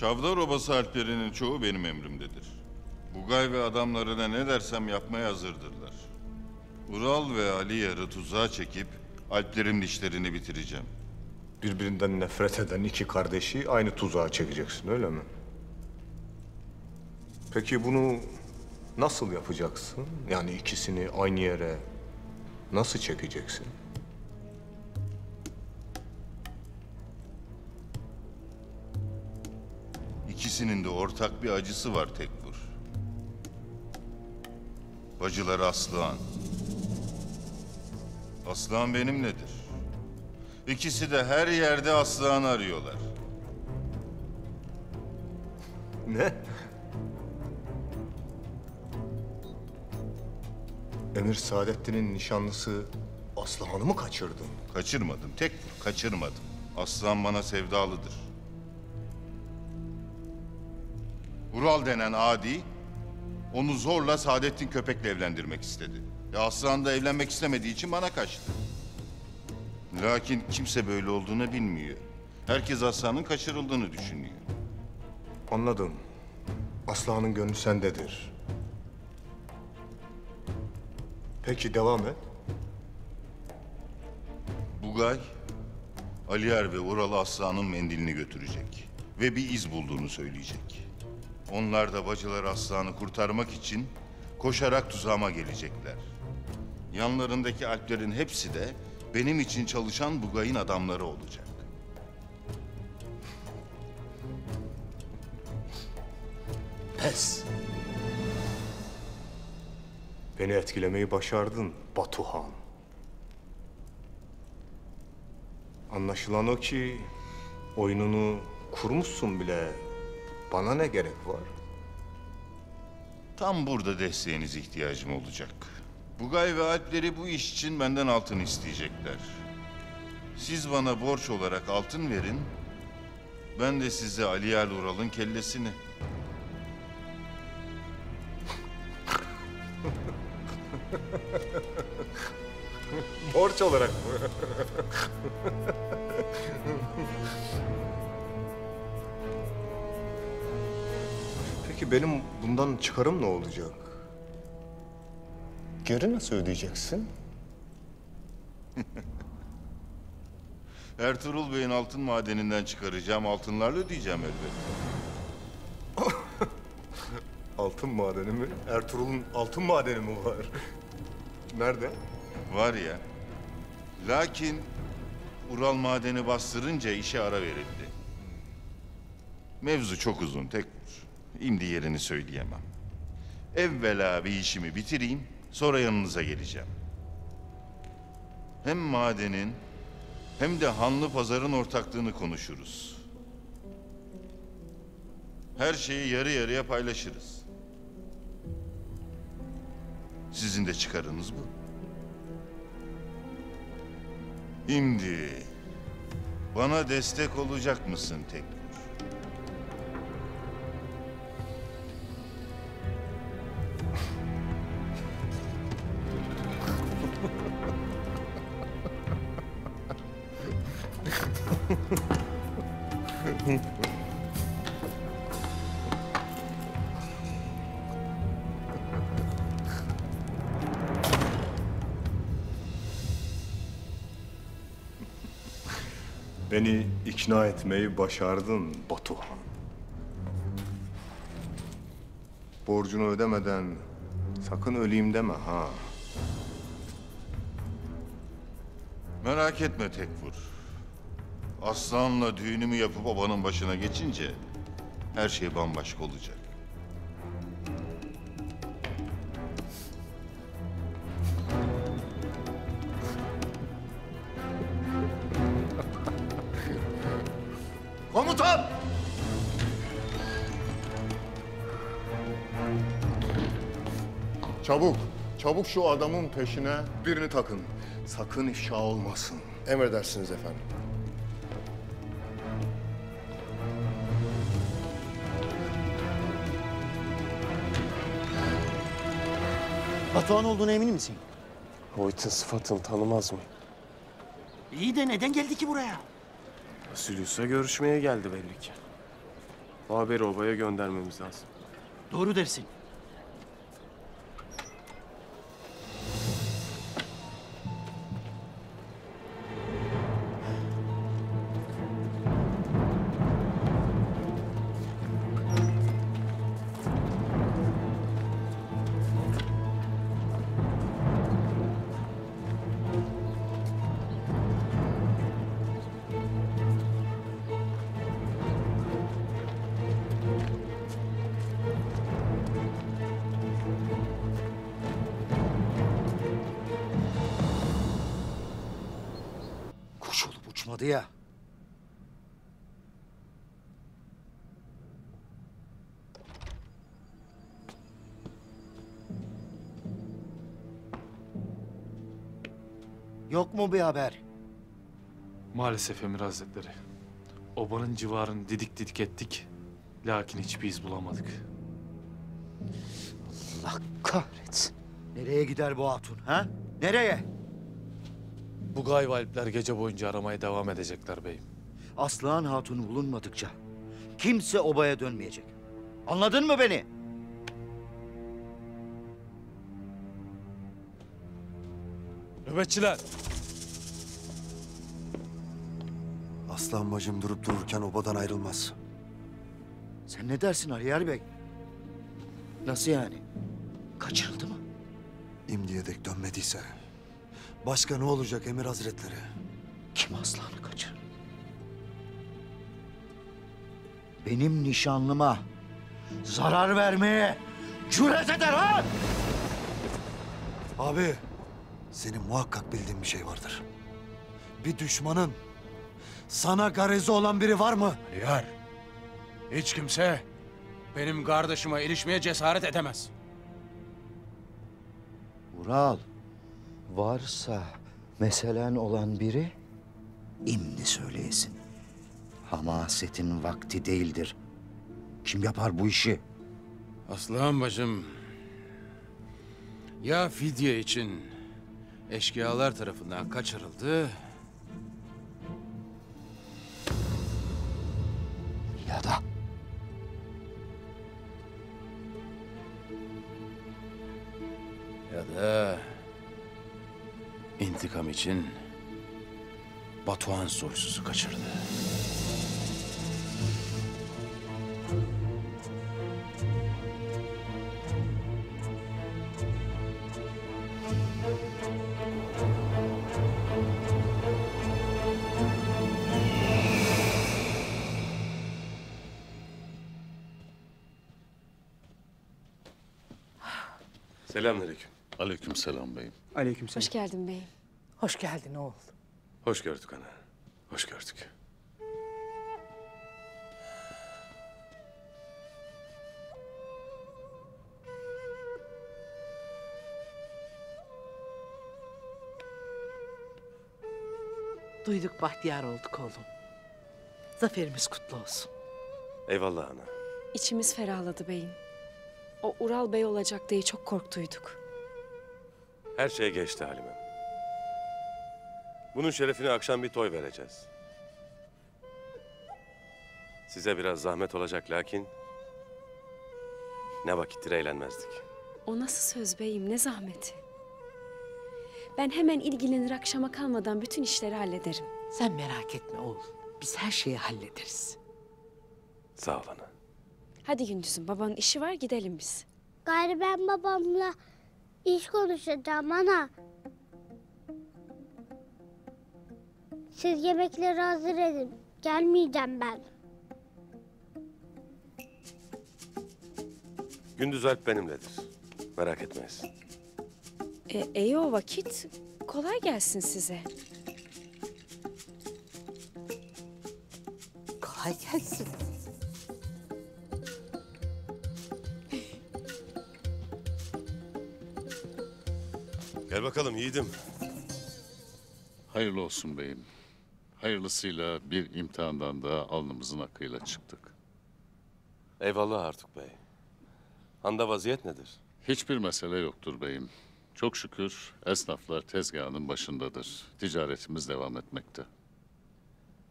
Çavdar Obası alplerinin çoğu benim emrimdedir. Bugay ve adamlarına ne dersem yapmaya hazırdırlar. Ural ve Ali Yar'ı tuzağa çekip alplerin dişlerini bitireceğim. Birbirinden nefret eden iki kardeşi aynı tuzağa çekeceksin öyle mi? Peki bunu nasıl yapacaksın? Yani ikisini aynı yere nasıl çekeceksin? İkisinin de ortak bir acısı var Tekfur. Bacıları Aslıhan. Aslıhan benimledir. İkisi de her yerde Aslıhan arıyorlar. Ne? Emir Saadettin'in nişanlısı Aslıhan'ı mı kaçırdın? Kaçırmadım tek kaçırmadım. Aslan bana sevdalıdır. Ural denen adi onu zorla Saadettin Köpek'le evlendirmek istedi. Ya Aslan da evlenmek istemediği için bana kaçtı. Lakin kimse böyle olduğunu bilmiyor. Herkes Aslan'ın kaçırıldığını düşünüyor. Anladım. Aslıhan'ın gönlü sendedir. Peki devam et. Bugay, Aliyer ve Ural Aslan'ın mendilini götürecek. Ve bir iz bulduğunu söyleyecek. Onlar da bacılar Aslan'ı kurtarmak için koşarak tuzağıma gelecekler. Yanlarındaki alplerin hepsi de benim için çalışan Bugay'ın adamları olacak. Pes. Beni etkilemeyi başardın Batuhan. Anlaşılan o ki oyununu kurmuşsun bile. Bana ne gerek var? Tam burada desteğiniz ihtiyacım olacak. Bugay ve Alpleri bu iş için benden altın isteyecekler. Siz bana borç olarak altın verin, ben de size Ali Yer Ural'ın kellesini. Borç olarak mı? Peki benim bundan çıkarım ne olacak? Geri nasıl ödeyeceksin? Ertuğrul Bey'in altın madeninden çıkaracağım altınlarla ödeyeceğim elbette. Altın madeni mi? Ertuğrul'un altın madeni mi var? Nerede? Var ya. Lakin Ural madeni bastırınca işe ara verildi. Mevzu çok uzun Tekfur. Şimdi yerini söyleyemem. Evvela bir işimi bitireyim, sonra yanınıza geleceğim. Hem madenin hem de Hanlı Pazar'ın ortaklığını konuşuruz. Her şeyi yarı yarıya paylaşırız. Sizin de çıkarınız bu. Şimdi bana destek olacak mısın Tekfur? Beni ikna etmeyi başardın Batuhan. Borcunu ödemeden sakın öleyim deme ha. Merak etme Tekfur. Aslan'la düğünümü yapıp babanın başına geçince her şey bambaşka olacak. Komutan! Çabuk, çabuk şu adamın peşine birini takın. Sakın ifşa olmasın. Emredersiniz efendim. Batuhan olduğuna emin misin? Voigt'in sıfatını tanımaz mı? İyi de neden geldi ki buraya? Vasilius'a görüşmeye geldi belli ki. O haberi obaya göndermemiz lazım. Doğru dersin. Mu bir haber? Maalesef Emir Hazretleri. Obanın civarını didik didik ettik. Lakin hiçbir iz bulamadık. Allah kahretsin. Nereye gider bu hatun ha? Nereye? Bu gayvalipler gece boyunca aramaya devam edecekler beyim. Aslıhan hatunu bulunmadıkça kimse obaya dönmeyecek. Anladın mı beni? Nöbetçiler! Aslan bacım durup dururken obadan ayrılmaz. Sen ne dersin Aliyar Bey? Nasıl yani? Kaçırıldı mı? İmdiye dek dönmediyse. Başka ne olacak Emir Hazretleri? Kim Aslan'ı kaçırır? Benim nişanlıma zarar vermeye cüret eder ha! Abi, senin muhakkak bildiğin bir şey vardır. Bir düşmanın sana garezi olan biri var mı? Aliyar, hiç kimse benim kardeşime ilişmeye cesaret edemez. Ural, varsa meselen olan biri imdi söyleyesin. Hamasetin vakti değildir. Kim yapar bu işi? Aslan bacım, ya fidye için eşkıyalar tarafından kaçırıldı Ya da ya da intikam için Batuhan soysuzu kaçırdı. Selamünaleyküm. Aleyküm selam beyim. Hoş geldin beyim. Hoş geldin oğul. Hoş gördük ana. Hoş gördük. Duyduk bahtiyar olduk oğlum. Zaferimiz kutlu olsun. Eyvallah ana. İçimiz ferahladı beyim. O Ural Bey olacak diye çok korktuyduk. Her şey geçti Halime. Bunun şerefine akşam bir toy vereceğiz. Size biraz zahmet olacak lakin ne vakittir eğlenmezdik. O nasıl söz beyim ne zahmeti. Ben hemen ilgilenir akşama kalmadan bütün işleri hallederim. Sen merak etme oğul. Biz her şeyi hallederiz. Sağ ol ana. Hadi Gündüz'üm babanın işi var gidelim biz. Gayrı ben babamla iş konuşacağım ana. Siz yemekleri hazır edin. Gelmeyeceğim ben. Gündüz Alp benimledir. Merak etmeyiz. E, iyi o vakit. Kolay gelsin size. Kolay gelsin. Gel bakalım yiğidim. Hayırlı olsun beyim. Hayırlısıyla bir imtihandan da alnımızın akıyla çıktık. Eyvallah Artuk Bey. Handa vaziyet nedir? Hiçbir mesele yoktur beyim. Çok şükür esnaflar tezgahının başındadır. Ticaretimiz devam etmekte.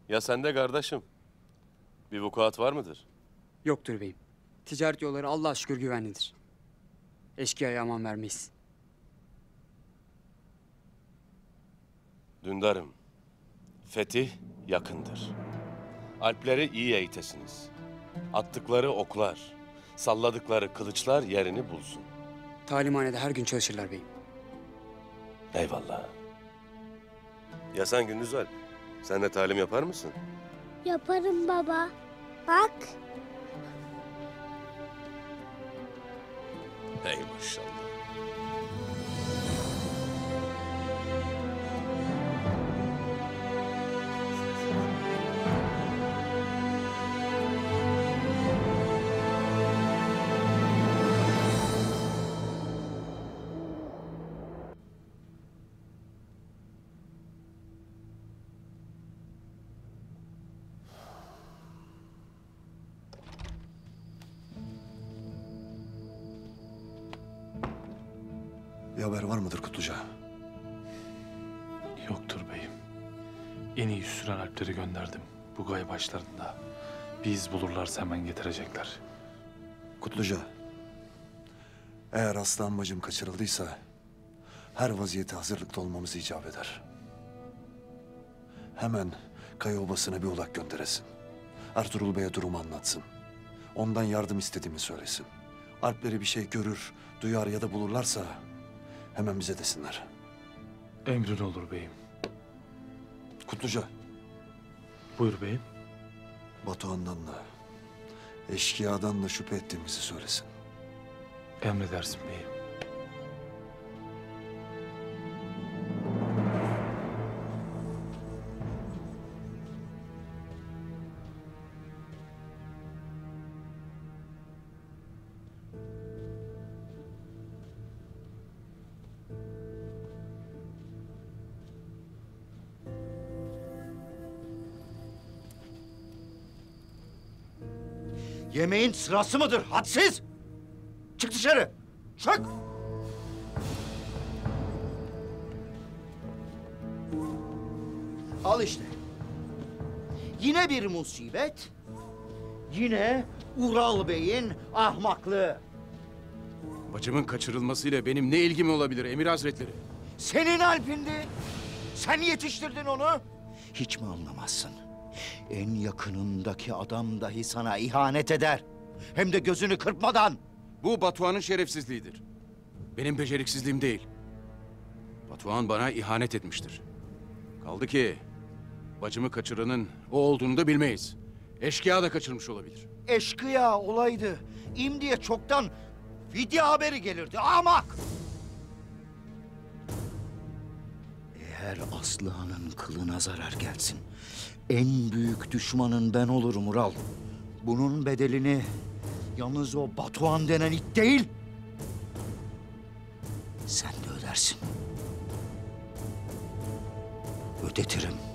Ya sende kardeşim? Bir vukuat var mıdır? Yoktur beyim. Ticaret yolları Allah'a şükür güvenlidir. Eşkıya'ya aman vermeyiz. Dündarım. Fetih yakındır. Alpleri iyi eğitesiniz. Attıkları oklar, salladıkları kılıçlar yerini bulsun. Talimhanede her gün çalışırlar beyim. Eyvallah. Ya sen Gündüz Alp, sen de talim yapar mısın? Yaparım baba. Bak. Ey maşallah. Mıdır Kutluca? Yoktur beyim. En iyi süren alpleri gönderdim. Bu gay başlarında. Bir iz bulurlarsa hemen getirecekler. Kutluca. Eğer aslan bacım kaçırıldıysa her vaziyete hazırlıklı olmamız icap eder. Hemen Kaya Obası'na bir ulak gönderesin. Ertuğrul Bey'e durumu anlatsın. Ondan yardım istediğimi söylesin. Alpleri bir şey görür, duyar ya da bulurlarsa hemen bize desinler. Emrin olur beyim. Kutluca. Buyur beyim. Batuhan'dan da, eşkıyadan da şüphe ettiğimizi söylesin. Emredersin beyim. Yemeğin sırası mıdır hadsiz? Çık dışarı. Çık. Al işte. Yine bir musibet. Yine Ural Bey'in ahmaklığı. Bacımın kaçırılmasıyla benim ne ilgim olabilir Emir Hazretleri? Senin Alp'indi. Sen yetiştirdin onu. Hiç mi anlamazsın? En yakınındaki adam dahi sana ihanet eder. Hem de gözünü kırpmadan. Bu Batuhan'ın şerefsizliğidir. Benim beceriksizliğim değil. Batuhan bana ihanet etmiştir. Kaldı ki bacımı kaçıranın o olduğunu da bilmeyiz. Eşkıya da kaçırmış olabilir. Eşkıya olaydı. İmdiye çoktan video haberi gelirdi. Amak! Eğer Aslıhan'ın kılına zarar gelsin, en büyük düşmanın ben olurum Ural. Bunun bedelini yalnız o Batuhan denen it değil, sen de ödersin. Ödetirim.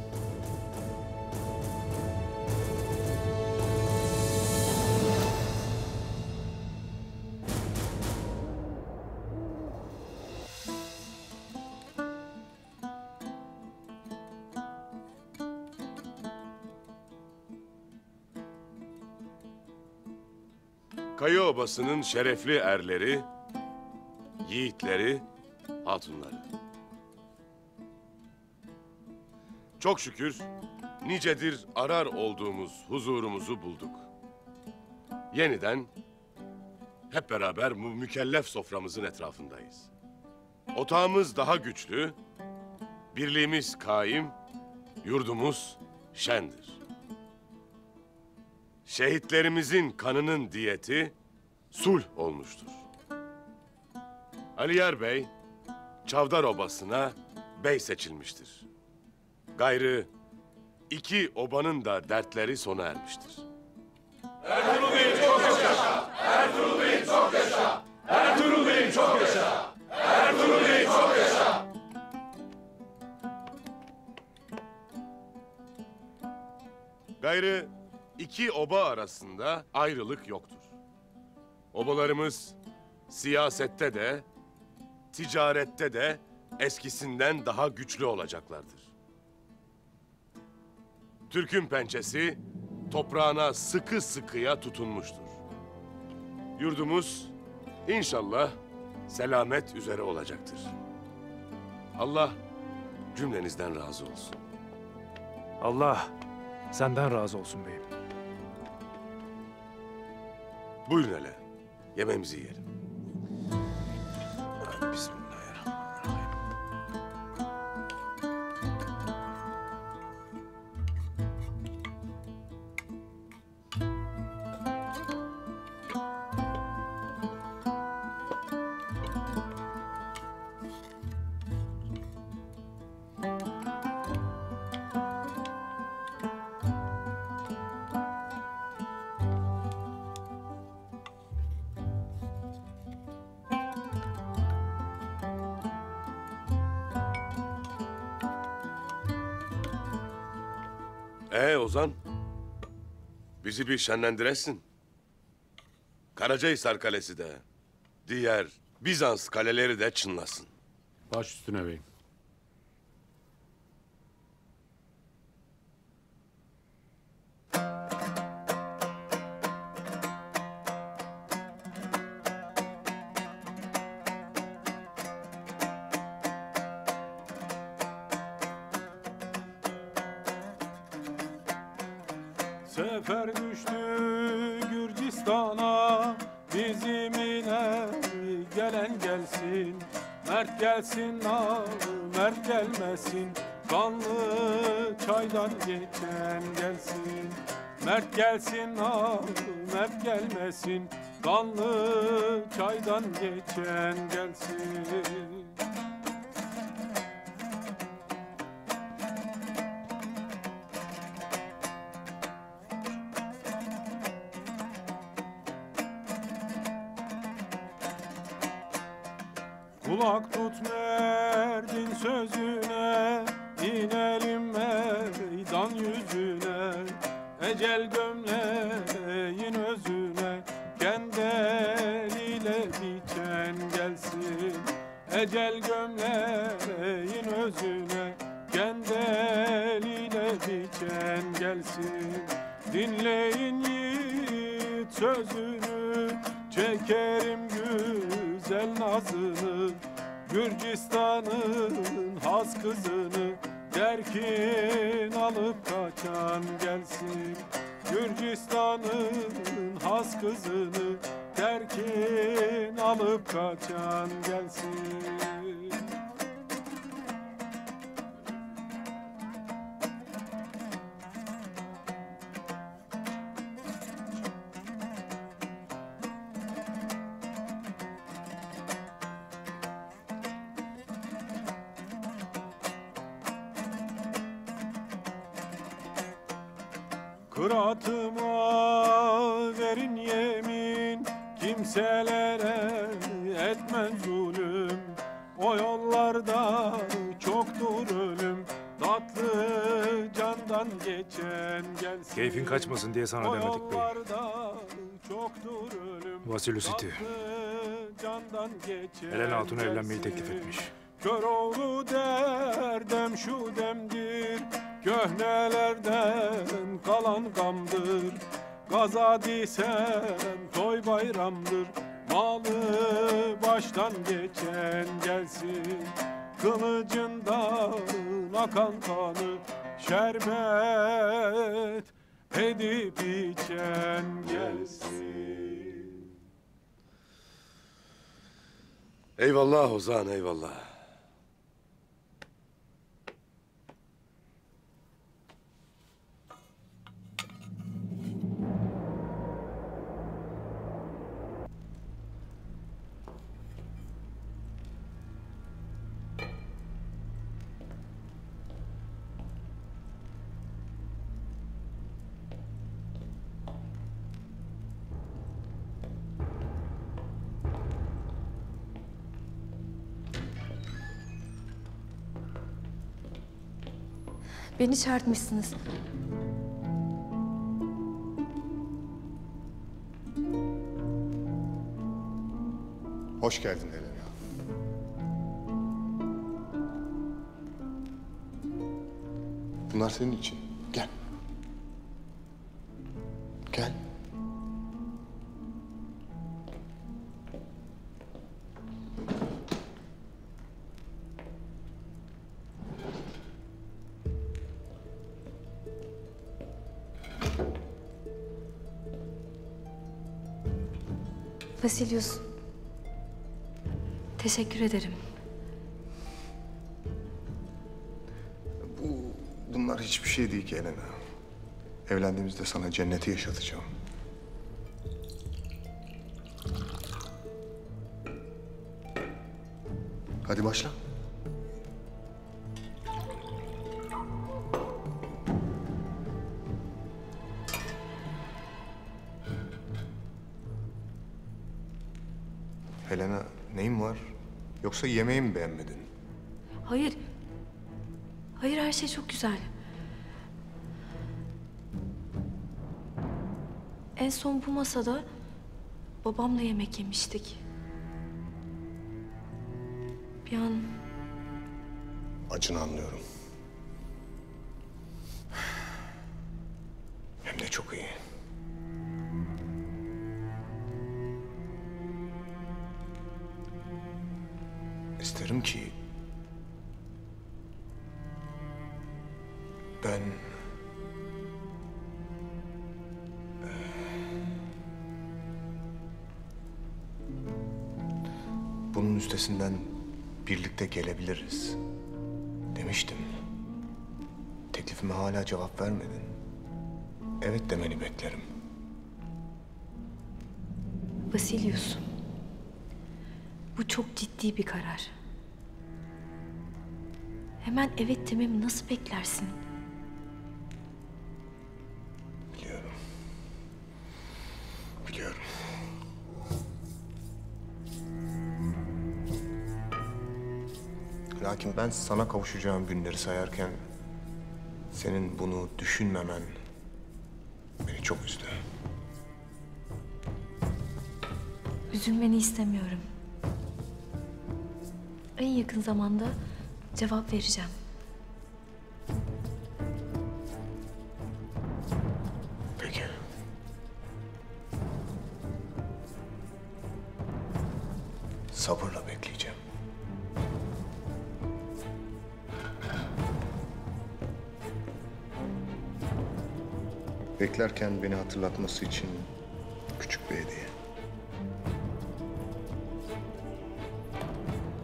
Kaya Obası'nın şerefli erleri, yiğitleri, hatunları. Çok şükür nicedir arar olduğumuz huzurumuzu bulduk. Yeniden hep beraber bu mükellef soframızın etrafındayız. Otağımız daha güçlü, birliğimiz kaim, yurdumuz şendir. Şehitlerimizin kanının diyeti sulh olmuştur. Aliyar Bey, Çavdar Obası'na bey seçilmiştir. Gayrı iki obanın da dertleri sona ermiştir. Ertuğrul Bey'im çok yaşa! Ertuğrul Bey'im çok yaşa! Ertuğrul Bey'im çok yaşa! Ertuğrul Bey'im çok yaşa! Gayrı iki oba arasında ayrılık yoktur. Obalarımız siyasette de, ticarette de eskisinden daha güçlü olacaklardır. Türk'ün pençesi toprağına sıkı sıkıya tutunmuştur. Yurdumuz inşallah selamet üzere olacaktır. Allah cümlenizden razı olsun. Allah senden razı olsun beyim. Buyurun hele. Yemeğimizi yiyelim. Bizi bir şenlendiresin. Karacahisar Kalesi de, diğer Bizans kaleleri de çınlasın. Baş üstüne beyim. Çaydan geçen gelsin Kıratıma verin yemin Kimselere etmen zulüm O yollarda çoktur ölüm Tatlı candan geçen gelsin Keyfin kaçmasın diye sana O demedik beyim. yollarda çoktur ölüm Vasilositi. Tatlı candan geçen Helen Hatun'a evlenmeyi gelsin. teklif etmiş. Köroğlu derdem şu demdir Köhnelerden kalan gamdır Gaza disen toy bayramdır. Malı baştan geçen gelsin Kılıcından akan kanı. Şerbet edip içen gelsin. Eyvallah Ozan eyvallah. Beni çağırtmışsınız. Hoş geldin Helena. Bunlar senin için. Gel. Vasilius. Teşekkür ederim. Bu, bunlar hiçbir şey değil ki Helena. Evlendiğimizde sana cenneti yaşatacağım. Hadi başla. Yoksa yemeği mi beğenmedin? Hayır. Hayır her şey çok güzel. En son bu masada babamla yemek yemiştik. Bir an Acını anlıyorum. Cevap vermedin. Evet demeni beklerim. Vasilius. Bu çok ciddi bir karar. Hemen evet dememi nasıl beklersin? Biliyorum. Biliyorum. Lakin ben sana kavuşacağım günleri sayarken senin bunu düşünmemen beni çok üzdü. Üzülmeni istemiyorum. En yakın zamanda cevap vereceğim. Peki. Sabırla bekleyeceğim. Beklerken beni hatırlatması için küçük bir hediye.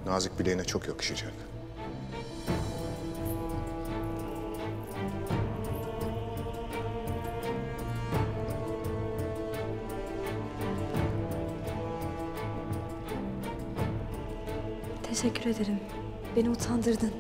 Nazik bileğine çok yakışacak. Teşekkür ederim. Beni utandırdın.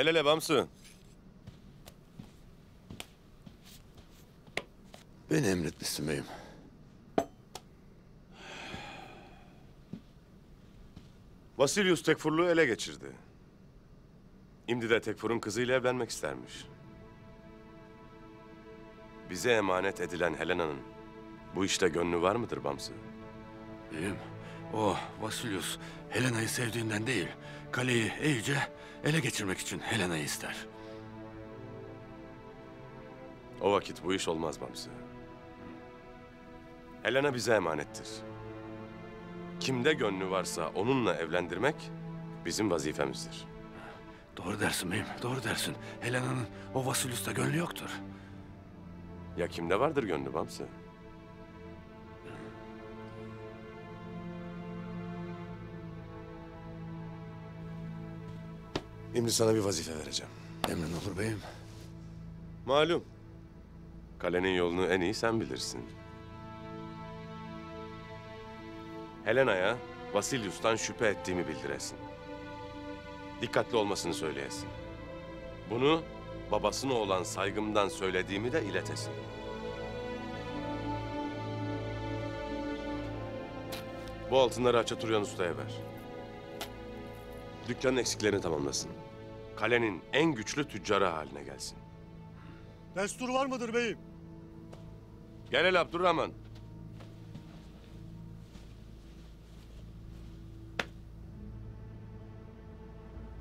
Gel hele Bamsı. Beni emretmişsin beyim. Vasilius Tekfurlu'yu ele geçirdi. Şimdi de Tekfur'un kızıyla evlenmek istermiş. Bize emanet edilen Helena'nın bu işte gönlü var mıdır Bamsı? Beyim, o Vasilius Helena'yı sevdiğinden değil, kaleyi iyice ele geçirmek için Helena'yı ister. O vakit bu iş olmaz Bamsı. Helena bize emanettir. Kimde gönlü varsa onunla evlendirmek bizim vazifemizdir. Doğru dersin beyim, doğru dersin. Helena'nın o Vasilius'ta gönlü yoktur. Ya kimde vardır gönlü Bamsı? Şimdi sana bir vazife vereceğim. Emrin olur beyim. Malum. Kalenin yolunu en iyi sen bilirsin. Helena'ya Vasilyus'tan şüphe ettiğimi bildiresin. Dikkatli olmasını söyleyesin. Bunu babasına olan saygımdan söylediğimi de iletesin. Bu altınları Haçaturyan Usta'ya ver. Dükkanın eksiklerini tamamlasın. Kalenin en güçlü tüccarı haline gelsin. Destur var mıdır beyim? Gel hele Abdurrahman.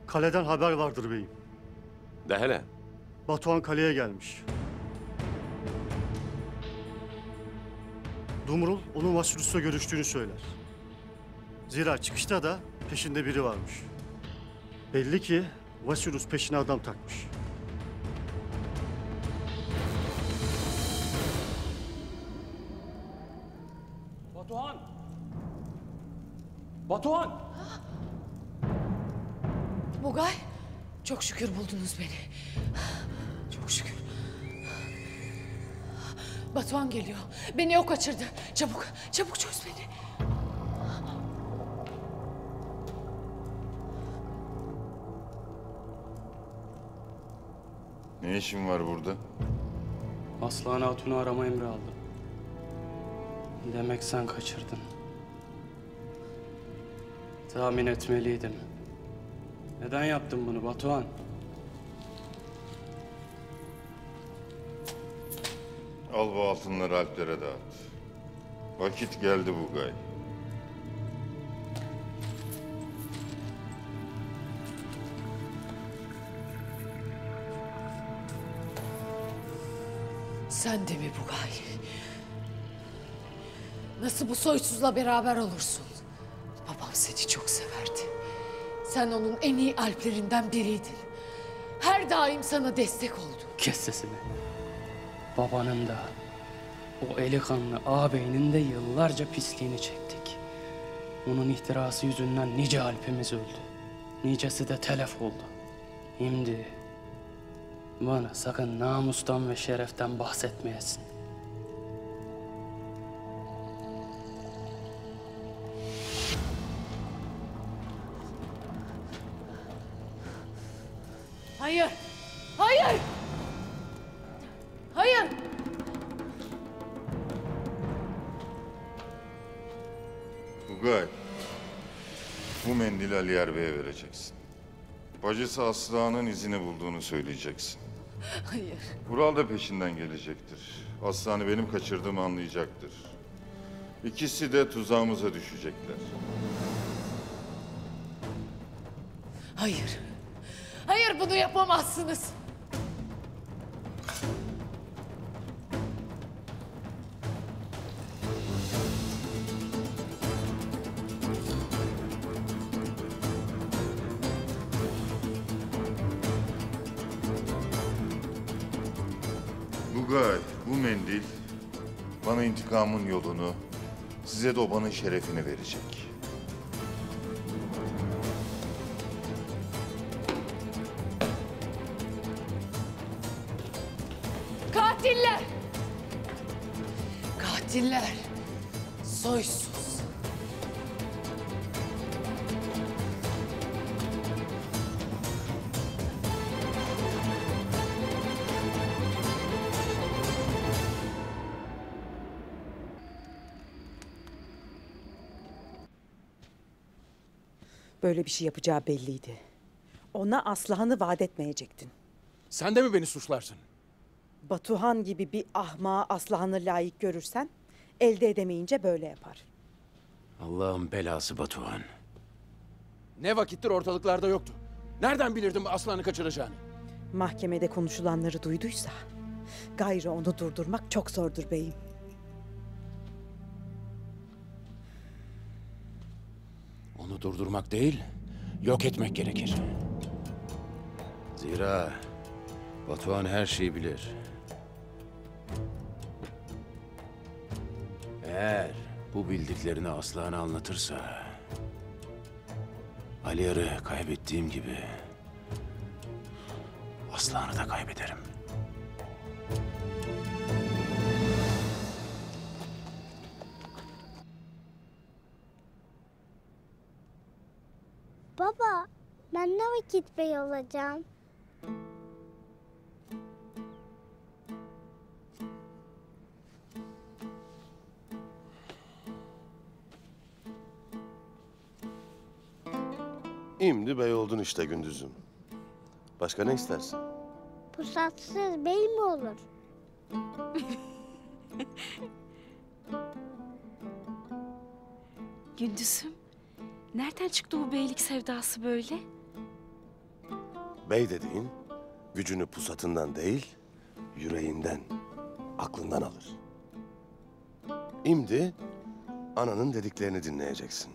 Kaleden haber vardır beyim. De hele. Batuhan kaleye gelmiş. Dumrul onun Vasilus'la görüştüğünü söyler. Zira çıkışta da peşinde biri varmış. Belli ki Vasilus peşine adam takmış. Batuhan! Batuhan! Bugay, çok şükür buldunuz beni. Çok şükür. Batuhan geliyor. Beni o kaçırdı. Çabuk, çabuk çöz beni. Ne işin var burada? Aslan Hatun'u arama emri aldım. Demek sen kaçırdın. Tahmin etmeliydim. Neden yaptın bunu Batuhan? Al bu altınları Alplere dağıt. Vakit geldi Bugay. Sen de mi Bugay? Nasıl bu soysuzla beraber olursun? Babam seni çok severdi. Sen onun en iyi alplerinden biriydin. Her daim sana destek oldu. Kes sesini. Babanın da, o eli kanlı ağabeyinin de yıllarca pisliğini çektik. Onun ihtirası yüzünden nice alpimiz öldü. Nicesi de telef oldu. Şimdi bana sakın namustan ve şereften bahsetmeyesin. Hayır! Hayır! Hayır! Bugay, bu mendili Ali Yer Bey'e vereceksin. Bacısı Aslıhan'ın izini bulduğunu söyleyeceksin. Hayır. Vural da peşinden gelecektir. Aslanı benim kaçırdığımı anlayacaktır. İkisi de tuzağımıza düşecekler. Hayır. Hayır bunu yapamazsınız. İntikamın yolunu, size de obanın şerefini verecek. Böyle bir şey yapacağı belliydi. Ona Aslıhan'ı vaat etmeyecektin. Sen de mi beni suçlarsın? Batuhan gibi bir ahmağa Aslıhan'ı layık görürsen elde edemeyince böyle yapar. Allah'ın belası Batuhan. Ne vakittir ortalıklarda yoktu. Nereden bilirdim Aslan'ı kaçıracağını? Mahkemede konuşulanları duyduysa gayrı onu durdurmak çok zordur beyim. Onu durdurmak değil, yok etmek gerekir. Zira Batuhan her şeyi bilir. Eğer bu bildiklerini Aslan'a anlatırsa... Aliyar'ı kaybettiğim gibi... Aslan'ı da kaybederim. Baba, ben ne vakit bey olacağım? İmdi bey oldun işte gündüzüm. Başka ne istersin? Pusatsız bey mi olur? Gündüzüm, nereden çıktı bu beylik sevdası böyle? Bey dediğin gücünü pusatından değil, yüreğinden, aklından alır. İmdi ananın dediklerini dinleyeceksin.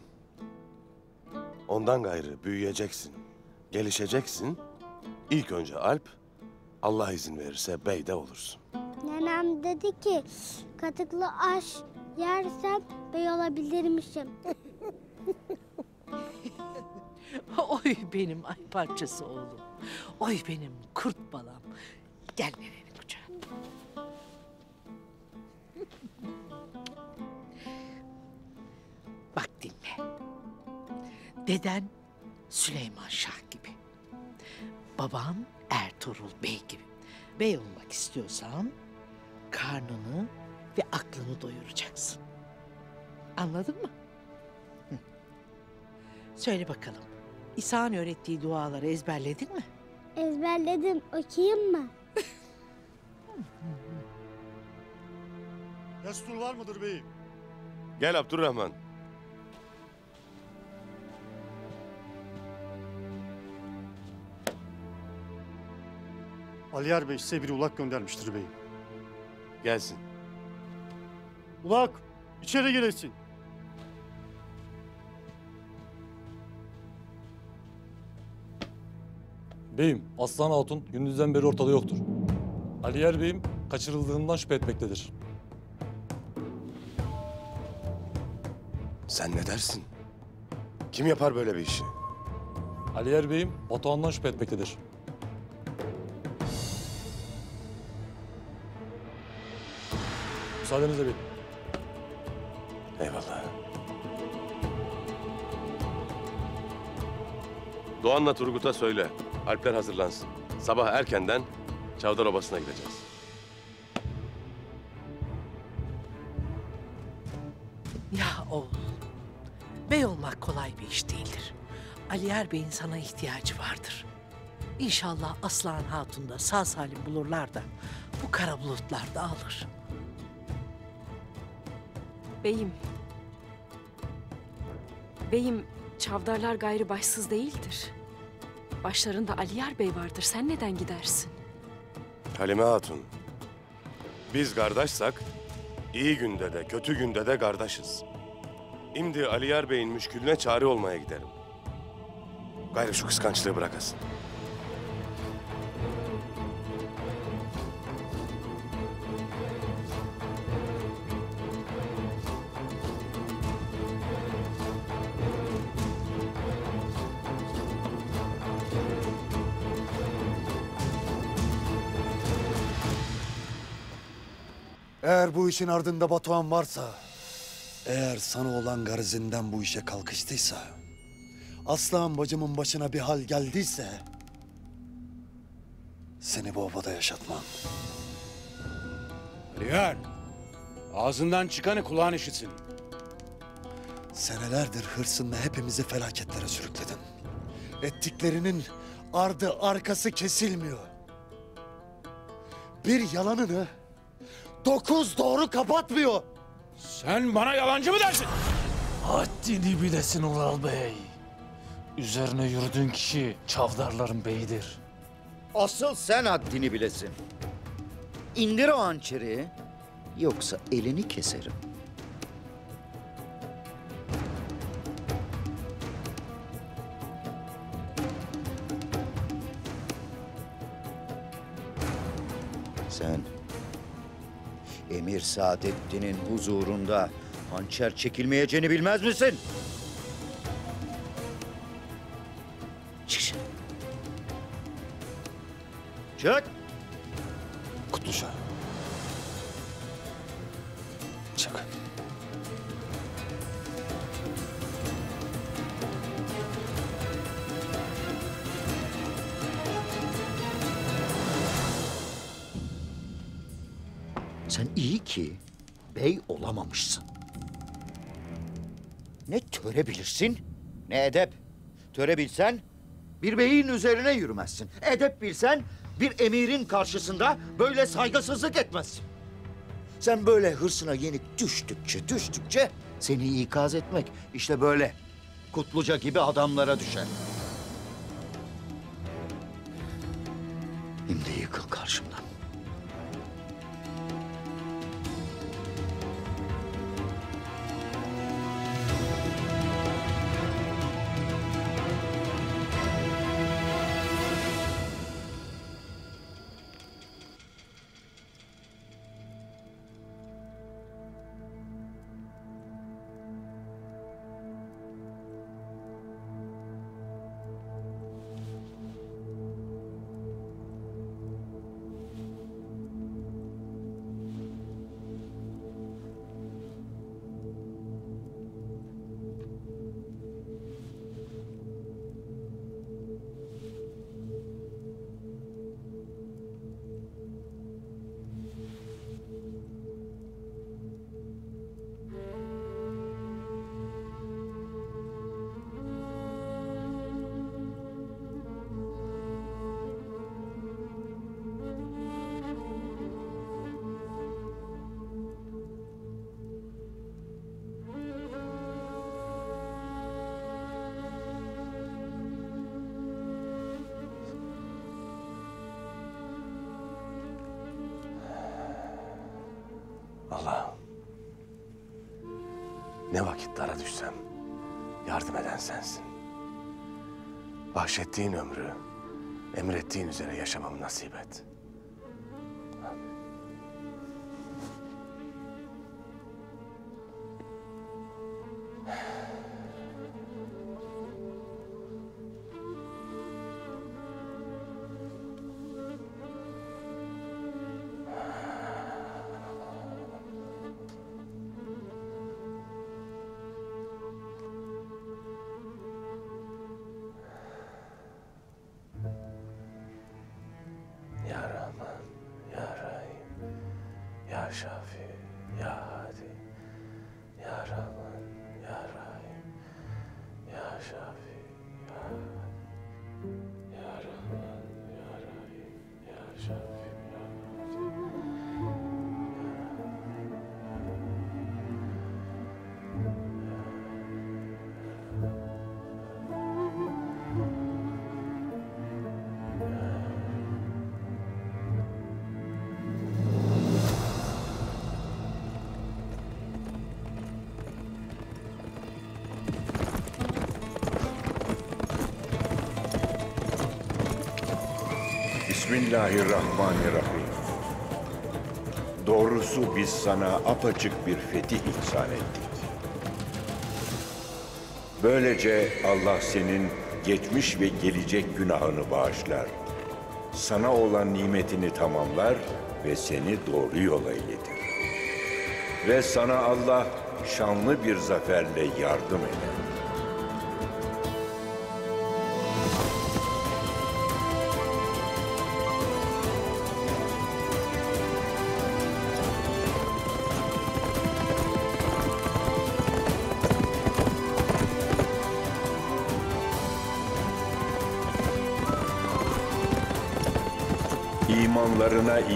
Ondan gayrı büyüyeceksin, gelişeceksin. İlk önce Alp, Allah izin verirse bey de olursun. Nenem dedi ki katıklı aş yersem bey olabilirmişim. Oy benim ay parçası oğlum. Oy benim kurt balam. Gel nenenin kucağına. Bak dinle. Deden Süleyman Şah gibi. Babam Ertuğrul Bey gibi. Bey olmak istiyorsan karnını ve aklını doyuracaksın. Anladın mı? Söyle bakalım. İsa'nın öğrettiği duaları ezberledin mi? Ezberledim, okuyayım mı? Destur var mıdır beyim? Gel Abdurrahman. Aliyar Bey size bir ulak göndermiştir beyim. Gelsin. Ulak, içeri giresin. Beyim, Aslan Hatun gündüzden beri ortada yoktur. Aliyer Bey'im kaçırıldığından şüphe etmektedir. Sen ne dersin? Kim yapar böyle bir işi? Aliyer Bey'im Batuhan'dan şüphe etmektedir. Müsaadenizle beyim. Eyvallah. Doğan'la Turgut'a söyle. Alpler hazırlansın. Sabah erkenden Çavdar Obası'na gideceğiz. Ya oğul, bey olmak kolay bir iş değildir. Aliyer Bey'in sana ihtiyacı vardır. İnşallah Aslan Hatun da sağ salim bulurlar da bu kara bulutlar da alır. Beyim. Beyim, çavdarlar gayrı başsız değildir. Başlarında Aliyar Bey vardır. Sen neden gidersin? Halime Hatun. Biz kardeşsak iyi günde de kötü günde de kardeşiz. Şimdi Aliyar Bey'in müşkülüne çare olmaya giderim. Gayrı şu kıskançlığı bırakasın. Eğer bu işin ardında Batuhan varsa, eğer sana olan garizinden bu işe kalkıştıysa, Aslan bacımın başına bir hal geldiyse, seni bu obada yaşatmam. Aliyar, ağzından çıkanı kulağın işitsin. Senelerdir hırsınla hepimizi felaketlere sürükledin. Ettiklerinin ardı arkası kesilmiyor. Bir yalanını dokuz doğru kapatmıyor. Sen bana yalancı mı dersin? Haddini bilesin Ural Bey. Üzerine yürüdüğün kişi çavdarların beyidir. Asıl sen haddini bilesin. İndir o hançeri, yoksa elini keserim. Sen Emir Saadettin'in huzurunda hançer çekilmeyeceğini bilmez misin? Çık. Çık. Töre bilirsin ne edep. Töre bilsen bir beyin üzerine yürümezsin. Edep bilsen bir emirin karşısında böyle saygısızlık etmezsin. Sen böyle hırsına yenik düştükçe düştükçe seni ikaz etmek işte böyle Kutluca gibi adamlara düşer. Şimdi yıkıl karşımdan. Dara düşsem yardım eden sensin. Bahşettiğin ömrü emrettiğin üzere yaşamamı nasip et. Bismillahirrahmanirrahim. Doğrusu biz sana apaçık bir fetih ihsan ettik. Böylece Allah senin geçmiş ve gelecek günahını bağışlar. Sana olan nimetini tamamlar ve seni doğru yola iletir. Ve sana Allah şanlı bir zaferle yardım eder.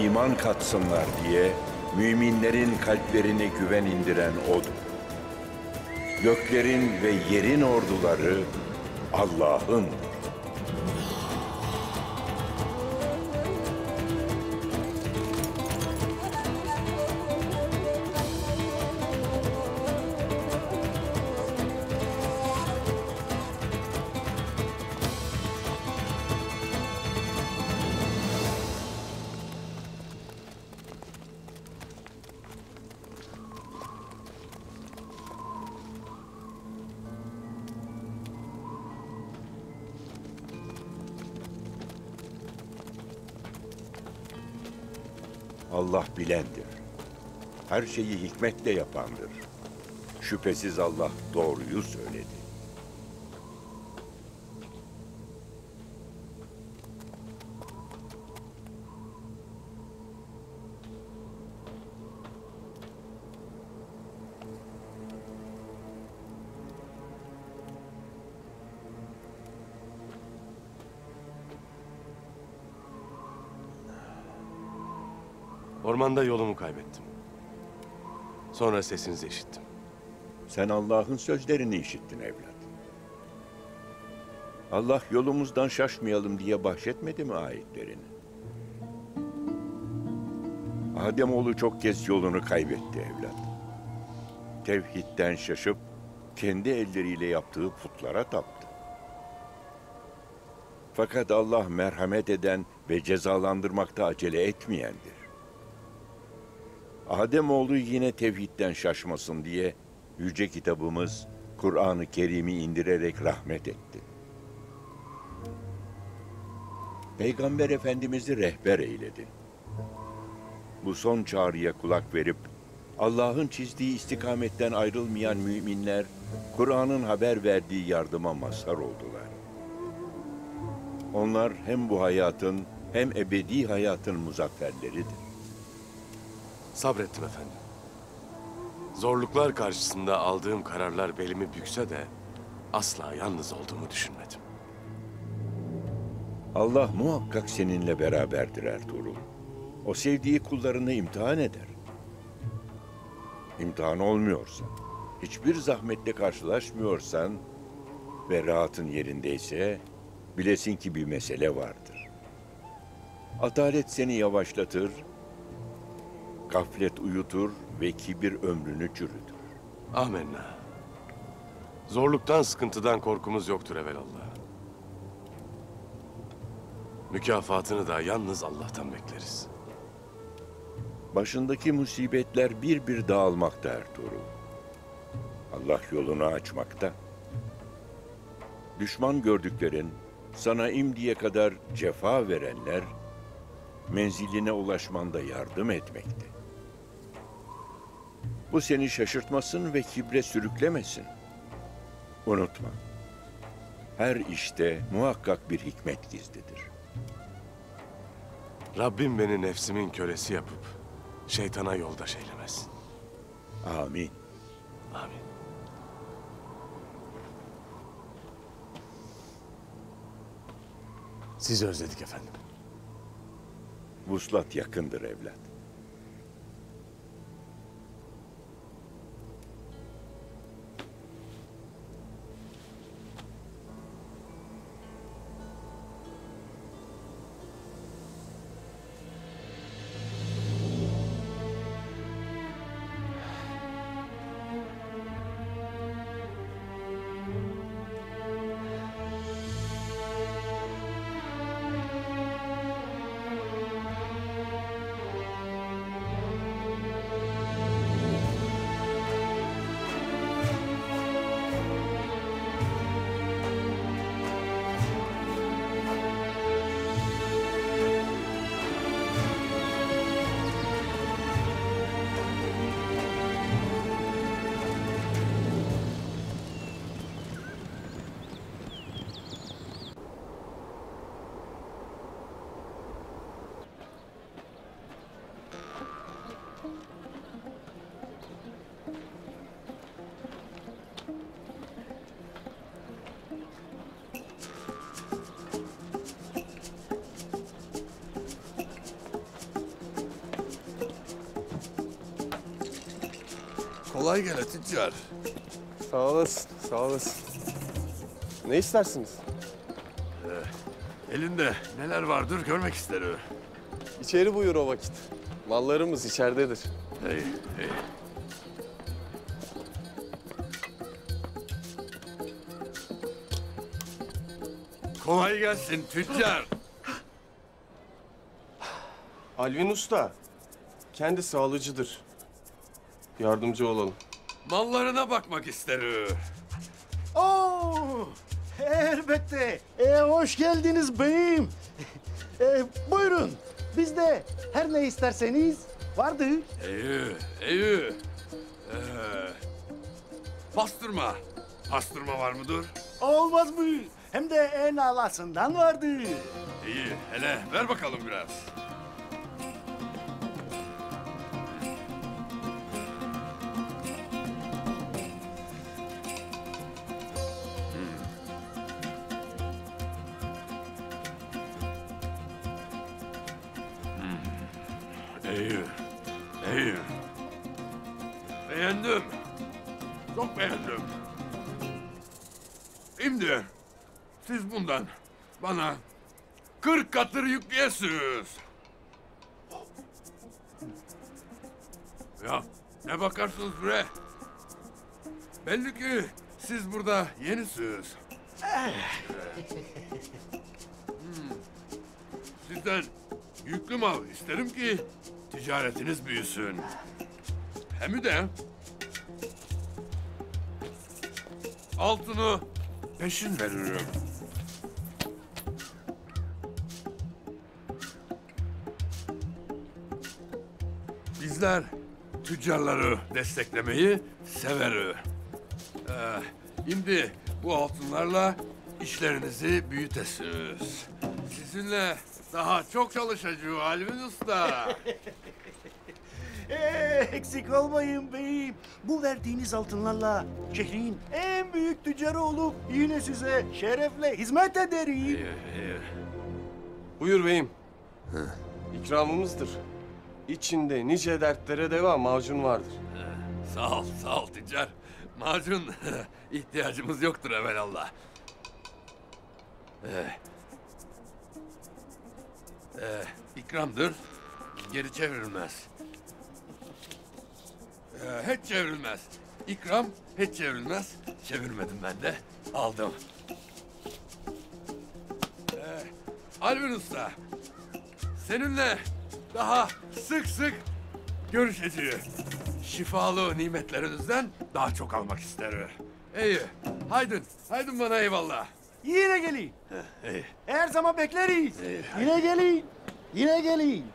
İman katsınlar diye müminlerin kalplerine güven indiren O'dur. Göklerin ve yerin orduları Allah'ın. şeyi hikmetle yapandır. Şüphesiz Allah doğruyu söyledi. Ormanda yolumu kaybettim. Sonra sesinizi işittim. Sen Allah'ın sözlerini işittin evlat. Allah yolumuzdan şaşmayalım diye bahşetmedi mi ayetlerini? Ademoğlu çok kez yolunu kaybetti evlat. Tevhidden şaşıp kendi elleriyle yaptığı putlara taptı. Fakat Allah merhamet eden ve cezalandırmakta acele etmeyendir. Ademoğlu yine tevhidden şaşmasın diye yüce kitabımız Kur'an-ı Kerim'i indirerek rahmet etti. Peygamber Efendimiz'i rehber eyledin. Bu son çağrıya kulak verip Allah'ın çizdiği istikametten ayrılmayan müminler Kur'an'ın haber verdiği yardıma mazhar oldular. Onlar hem bu hayatın hem ebedi hayatın muzafferleridir. Sabrettim efendim. Zorluklar karşısında aldığım kararlar belimi bükse de asla yalnız olduğumu düşünmedim. Allah muhakkak seninle beraberdir Ertuğrul. O sevdiği kullarını imtihan eder. İmtihan olmuyorsan, hiçbir zahmetle karşılaşmıyorsan ve rahatın yerindeyse bilesin ki bir mesele vardır. Adalet seni yavaşlatır, gaflet uyutur ve kibir ömrünü çürütür. Amenna. Zorluktan, sıkıntıdan korkumuz yoktur evelallah. Mükafatını da yalnız Allah'tan bekleriz. Başındaki musibetler bir bir dağılmakta Ertuğrul. Allah yolunu açmakta. Düşman gördüklerin, sana imdiye kadar cefa verenler, menziline ulaşmanda yardım etmekte. Bu seni şaşırtmasın ve kibre sürüklemesin. Unutma, her işte muhakkak bir hikmet gizlidir. Rabbim beni nefsimin kölesi yapıp şeytana yoldaş eylemesin. Amin. Amin. Sizi özledik efendim. Vuslat yakındır evlat. Kolay gele tüccar. Sağ olasın, sağ olasın. Ne istersiniz? Ee, elinde neler vardır görmek isterim. İçeri buyur o vakit. Mallarımız içeridedir. İyi, iyi. Kolay gelsin tüccar. Alvin Usta, kendi sağlıcıdır. Yardımcı olalım. Mallarına bakmak isterim. Oo, elbette. E, hoş geldiniz beyim. E, buyurun. Bizde her ne isterseniz vardır. İyi, iyi. Ee, pastırma. Pastırma var mıdır? Olmaz mı? Hem de en alasından vardır. İyi, hele ver bakalım biraz. İyi. İyi. Beğendim. Çok beğendim. Şimdi siz bundan bana 40 katır yükleyesiniz. Ya ne bakarsınız bre? Belli ki siz burada yenisiniz. Hmm. Sizden yüklü mal isterim ki ticaretiniz büyüsün. Hem de altını peşin veririm. Bizler tüccarları desteklemeyi severiz. Ee, şimdi bu altınlarla işlerinizi büyütesiniz. Sizinle daha çok çalışacağım Alvin Usta. Ee, eksik olmayın beyim. Bu verdiğiniz altınlarla şehrin en büyük tüccarı olup yine size şerefle hizmet ederim. Buyur beyim. İkramımızdır. İçinde nice dertlere deva macun vardır. Sağ ol, sağ ol tüccar. Macun ihtiyacımız yoktur evelallah. Ee, ee, ikramdır, geri çevrilmez. Ee, hiç çevrilmez. İkram hiç çevrilmez. Çevirmedim ben de, aldım. Ee, Alvin Usta, seninle daha sık sık görüşeceğiz. Şifalı nimetlerinizden daha çok almak isterim. İyi, haydın, haydın bana eyvallah. Yine gelin. İyi. Her zaman bekleriz. Yine gelin. Yine gelin.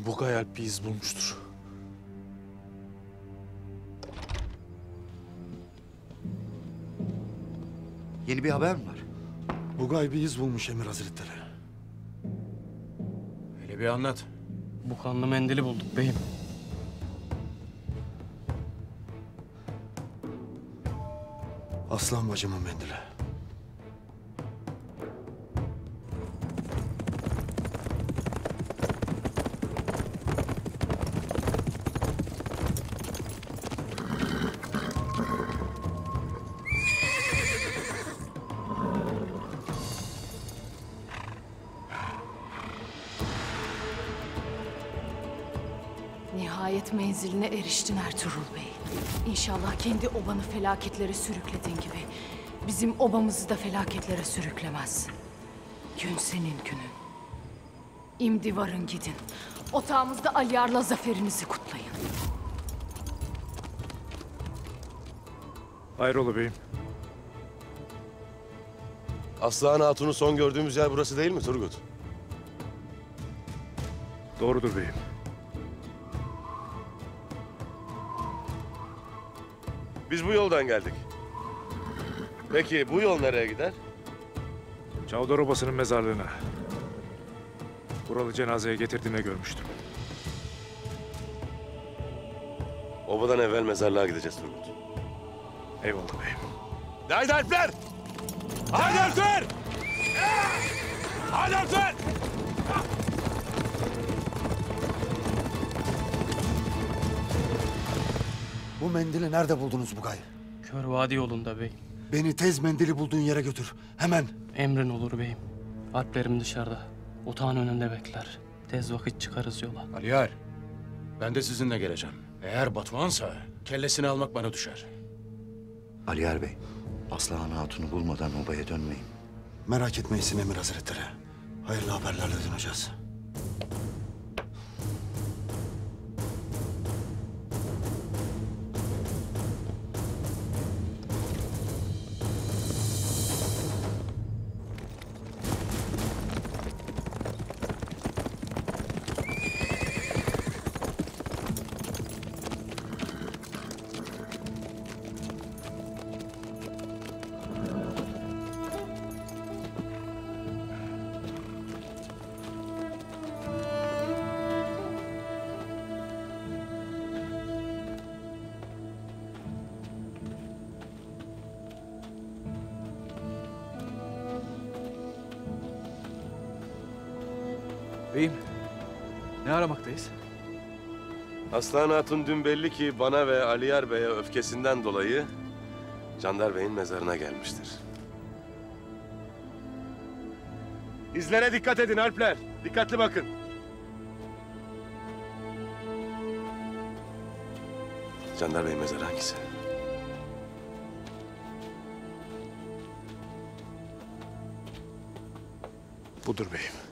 Beyim bu gayalp bir iz bulmuştur. Yeni bir haber mi var? Bugay bir iz bulmuş Emir Hazretleri. Hele bir anlat. Bu kanlı mendili bulduk beyim. Aslan bacımın mendili. Ertuğrul Bey. İnşallah kendi obanı felaketlere sürüklediğin gibi bizim obamızı da felaketlere sürüklemezsin. Gün senin günün. İmdi varın gidin. Otağımızda Aliyar'la zaferinizi kutlayın. Hayrola beyim? Aslan Hatun'u son gördüğümüz yer burası değil mi Turgut? Doğrudur beyim. Biz bu yoldan geldik. Peki bu yol nereye gider? Çavdar Obası'nın mezarlığına. Buralı cenazeye getirdiğine görmüştüm. Obadan evvel mezarlığa gideceğiz Turgut. Eyvallah beyim. Haydi Alpler! Haydi Alpler! Haydi Alpler! Bu mendili nerede buldunuz Bugay? Kör Vadi yolunda beyim. Beni tez mendili bulduğun yere götür. Hemen. Emrin olur beyim. Alplerim dışarıda. Otağın önünde bekler. Tez vakit çıkarız yola. Aliyar, ben de sizinle geleceğim. Eğer Batuhan'sa kellesini almak bana düşer. Aliyar Bey, Aslıhan Hatun'u bulmadan obaya dönmeyin. Merak etmeyin Emir Hazretleri. Hayırlı haberlerle döneceğiz. Aslan Hatun dün belli ki bana ve Aliyar Bey'e öfkesinden dolayı Candar Bey'in mezarına gelmiştir. İzlere dikkat edin Alpler. Dikkatli bakın. Candar Bey mezarı hangisi? Budur beyim.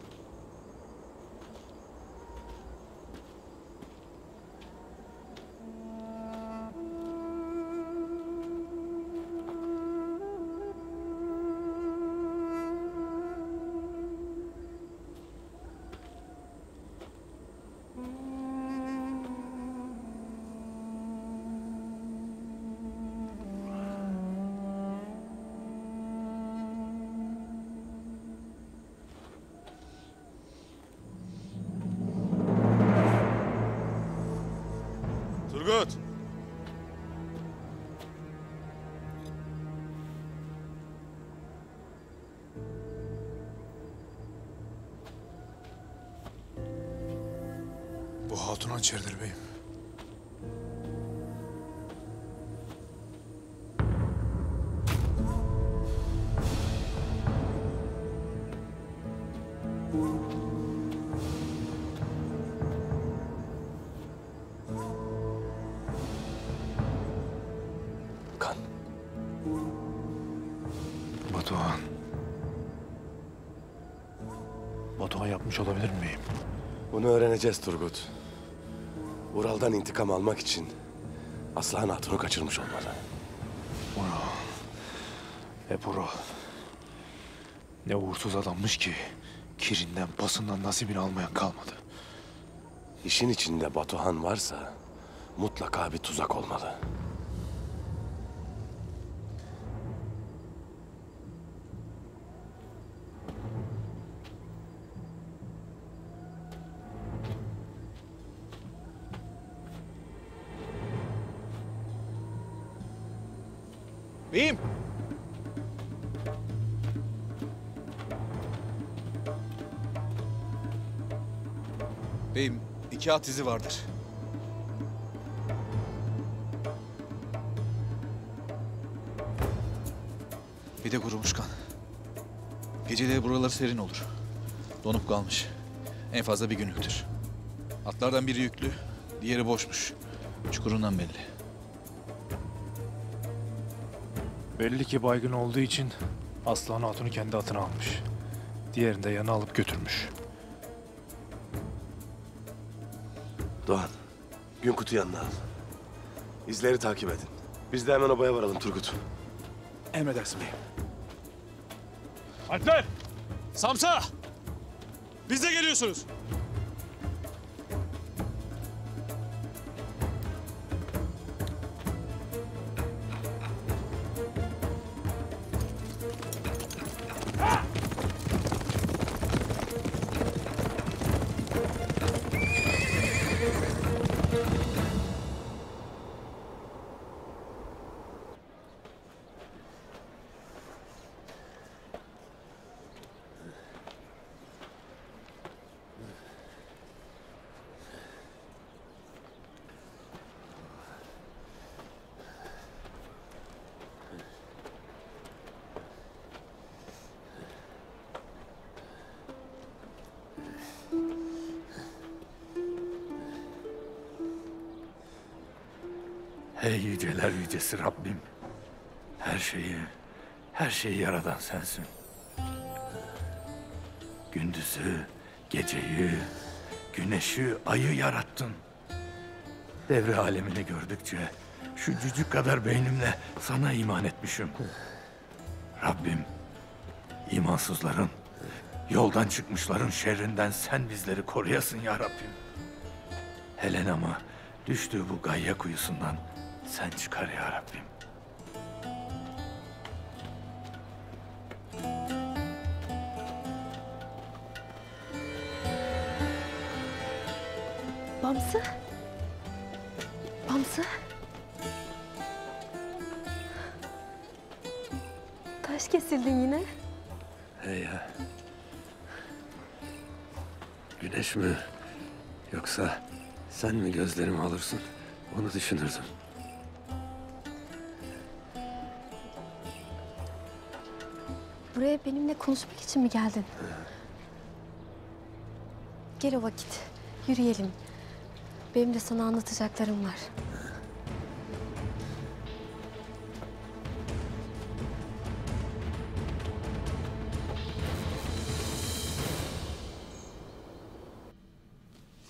Bunu öğreneceğiz Turgut. Ural'dan intikam almak için Aslan Hatun'u kaçırmış olmalı. Hep Ural. Ne uğursuz adammış ki kirinden pasından nasibini almayan kalmadı. İşin içinde Batuhan varsa mutlaka bir tuzak olmalı. At izi vardır. Bir de kurumuş kan. Geceleri buraları serin olur. Donup kalmış. En fazla bir günlüktür. Atlardan biri yüklü, diğeri boşmuş. Çukurundan belli. Belli ki baygın olduğu için Aslan Hatun'u kendi atına almış. Diğerini de yana alıp götürmüş. Doğan, gün kutu yanına al. İzleri takip edin. Biz de hemen obaya varalım Turgut. Emredersin beyim. Alpler! Samsa! Biz de geliyorsunuz. Şeyi, her şeyi yaradan sensin. Gündüzü, geceyi, güneşi, ayı yarattın. Devre alemini gördükçe şu cücük kadar beynimle sana iman etmişim. Rabbim, imansızların, yoldan çıkmışların şerrinden sen bizleri koruyasın ya Rabbim. Helena'ma düştüğü bu gayya kuyusundan sen çıkar ya Rabbim. Bamsı? Bamsı? Taş kesildin yine. Hey ya. Güneş mi? Yoksa sen mi gözlerimi alırsın? Onu düşünürdüm. Buraya benimle konuşmak için mi geldin? Gel o vakit. Yürüyelim. Benim de sana anlatacaklarım var.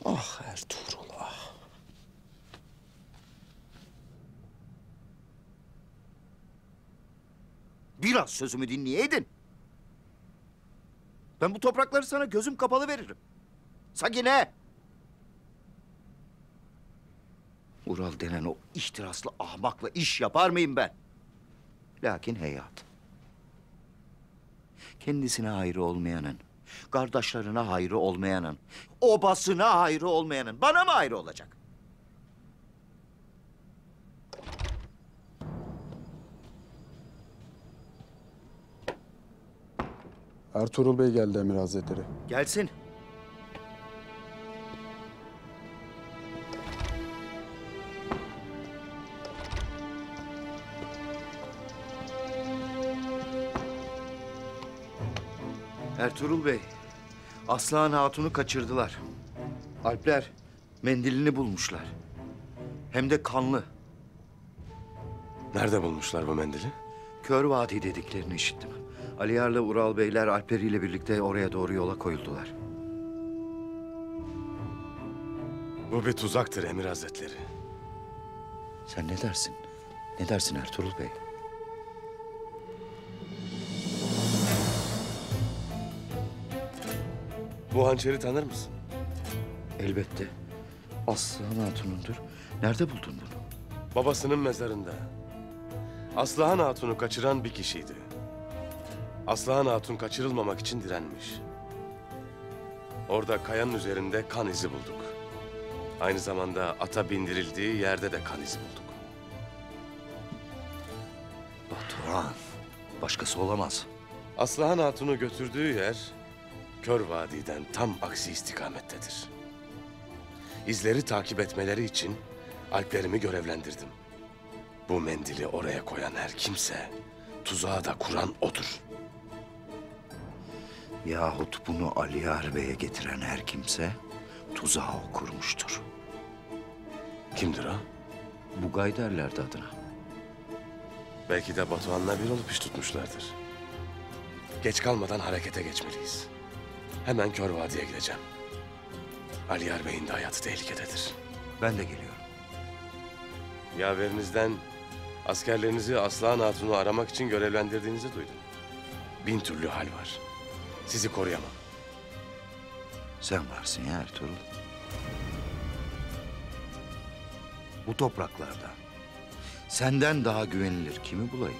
Ah Ertuğrul ah. Biraz sözümü dinleyeydin. Ben bu toprakları sana gözüm kapalı veririm. Sanki ne? Ural denen o ihtiraslı ahmakla iş yapar mıyım ben? Lakin heyat. Kendisine hayrı olmayanın, kardeşlerine hayrı olmayanın, obasına hayrı olmayanın bana mı hayrı olacak? Ertuğrul Bey geldi Emir Hazretleri. Gelsin. Ertuğrul Bey, Aslan Hatun'u kaçırdılar. Alpler mendilini bulmuşlar. Hem de kanlı. Nerede bulmuşlar bu mendili? Kör Vadi dediklerini işittim. Aliyar'la Ural Beyler Alpleriyle birlikte oraya doğru yola koyuldular. Bu bir tuzaktır Emir Hazretleri. Sen ne dersin? Ne dersin Ertuğrul Bey? Bu hançeri tanır mısın? Elbette. Aslan Hatun'undur. Nerede buldun bunu? Babasının mezarında. Aslıhan Hatun'u kaçıran bir kişiydi. Aslıhan Hatun kaçırılmamak için direnmiş. Orada kayanın üzerinde kan izi bulduk. Aynı zamanda ata bindirildiği yerde de kan izi bulduk. Batuhan. Başkası olamaz. Aslıhan Hatun'u götürdüğü yer Kör Vadi'den tam aksi istikamettedir. İzleri takip etmeleri için alplerimi görevlendirdim. Bu mendili oraya koyan her kimse tuzağı da kuran odur. Yahut bunu Aliyar Bey'e getiren her kimse tuzağı o kurmuştur. Kimdir o? Bugay derlerdi adına. Belki de Batuhan'la bir olup iş tutmuşlardır. Geç kalmadan harekete geçmeliyiz. Hemen Kör Vadi'ye gideceğim. Aliyar Bey'in de hayatı tehlikededir. Ben de geliyorum. Yaverinizden askerlerinizi Aslan Hatun'u aramak için görevlendirdiğinizi duydum. Bin türlü hal var. Sizi koruyamam. Sen varsın ya Ertuğrul. Bu topraklarda senden daha güvenilir kimi bulayım?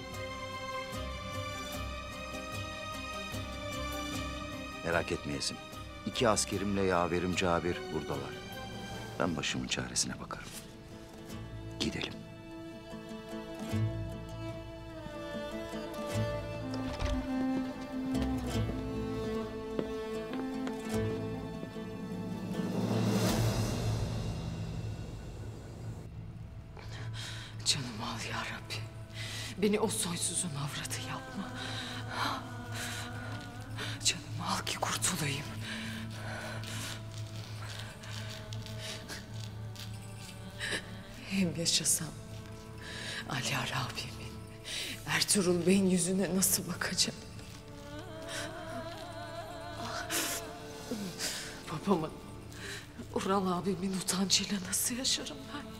Merak etmeyesin. İki askerimle yaverim Cabir buradalar. Ben başımın çaresine bakarım. Gidelim. Canım al ya Rabbi. Beni o soysuzun avratı Hem yaşasam Alyar abimin, Ertuğrul Bey'in yüzüne nasıl bakacağım? Babamın, Ural abimin utancıyla nasıl yaşarım ben?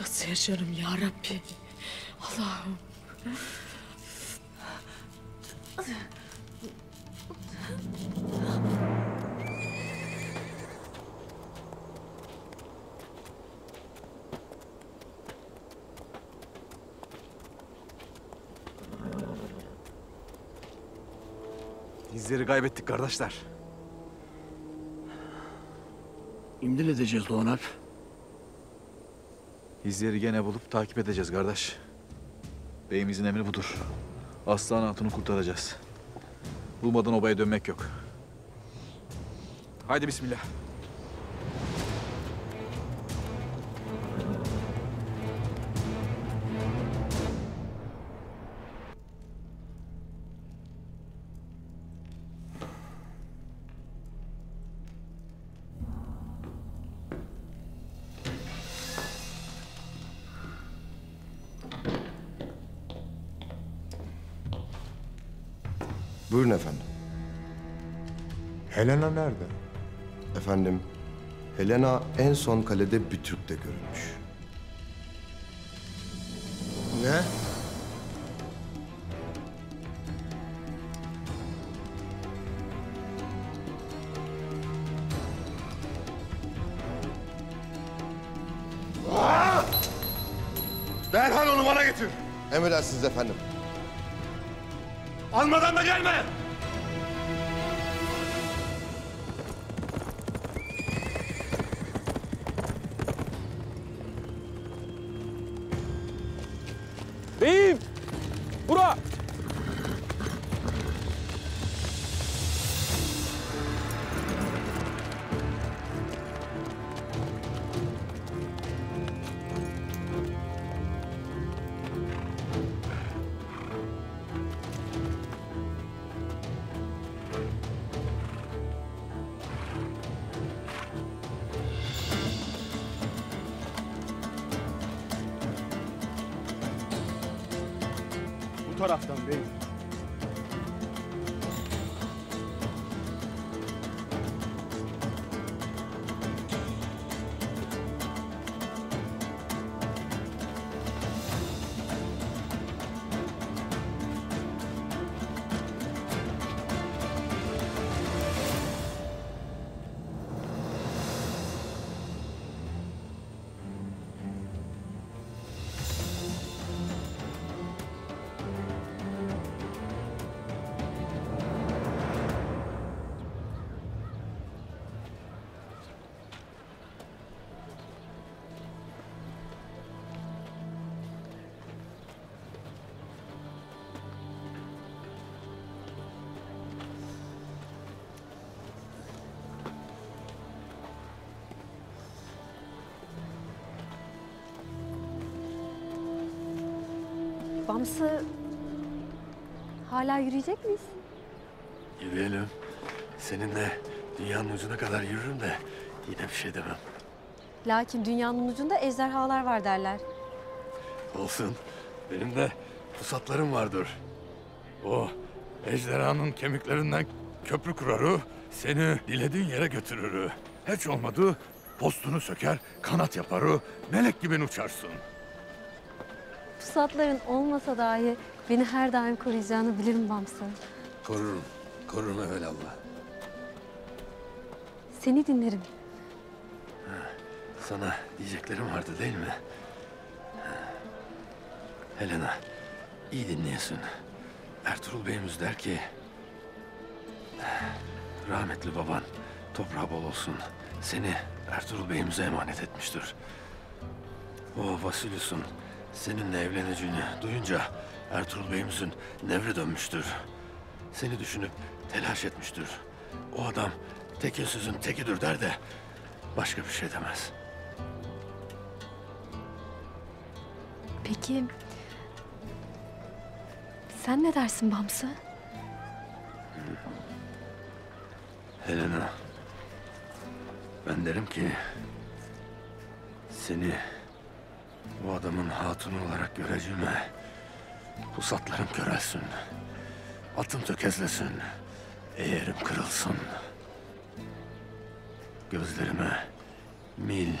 Nasıl yaşarım ya Rabbi? Allah'ım. İzleri kaybettik kardeşler. İmdil edeceğiz Doğan Alp. İzleri gene bulup takip edeceğiz kardeş. Beyimizin emri budur. Aslan Hatun'u kurtaracağız. Bulmadan obaya dönmek yok. Haydi bismillah. Helena en son kalede Bütürk'te görülmüş. Bamsı hala yürüyecek miyiz? Yürüyelim. Seninle dünyanın ucuna kadar yürürüm de yine bir şey demem. Lakin dünyanın ucunda ejderhalar var derler. Olsun. Benim de pusatlarım vardır. O ejderhanın kemiklerinden köprü kurarı, seni dilediğin yere götürürü. Hiç olmadı postunu söker, kanat yaparı, melek gibi uçarsın. Pusatların olmasa dahi beni her daim koruyacağını bilirim Bamsı. Korurum, korurum evelallah. Seni dinlerim. Sana diyeceklerim vardı değil mi? Helena, iyi dinliyorsun. Ertuğrul Bey'imiz der ki... Rahmetli baban toprağı bol olsun. Seni Ertuğrul Bey'imize emanet etmiştir. O Vasilyus'un seninle evleneceğini duyunca Ertuğrul Bey'imizin nevre dönmüştür. Seni düşünüp telaş etmiştir. O adam tekin sözün tekidir der de başka bir şey demez. Peki sen ne dersin Bamsı? Helena, ben derim ki seni Bu adamın hatunu olarak göreceğime pusatlarım körelsin. Atım tökezlesin. Eğerim kırılsın. Gözlerime mil,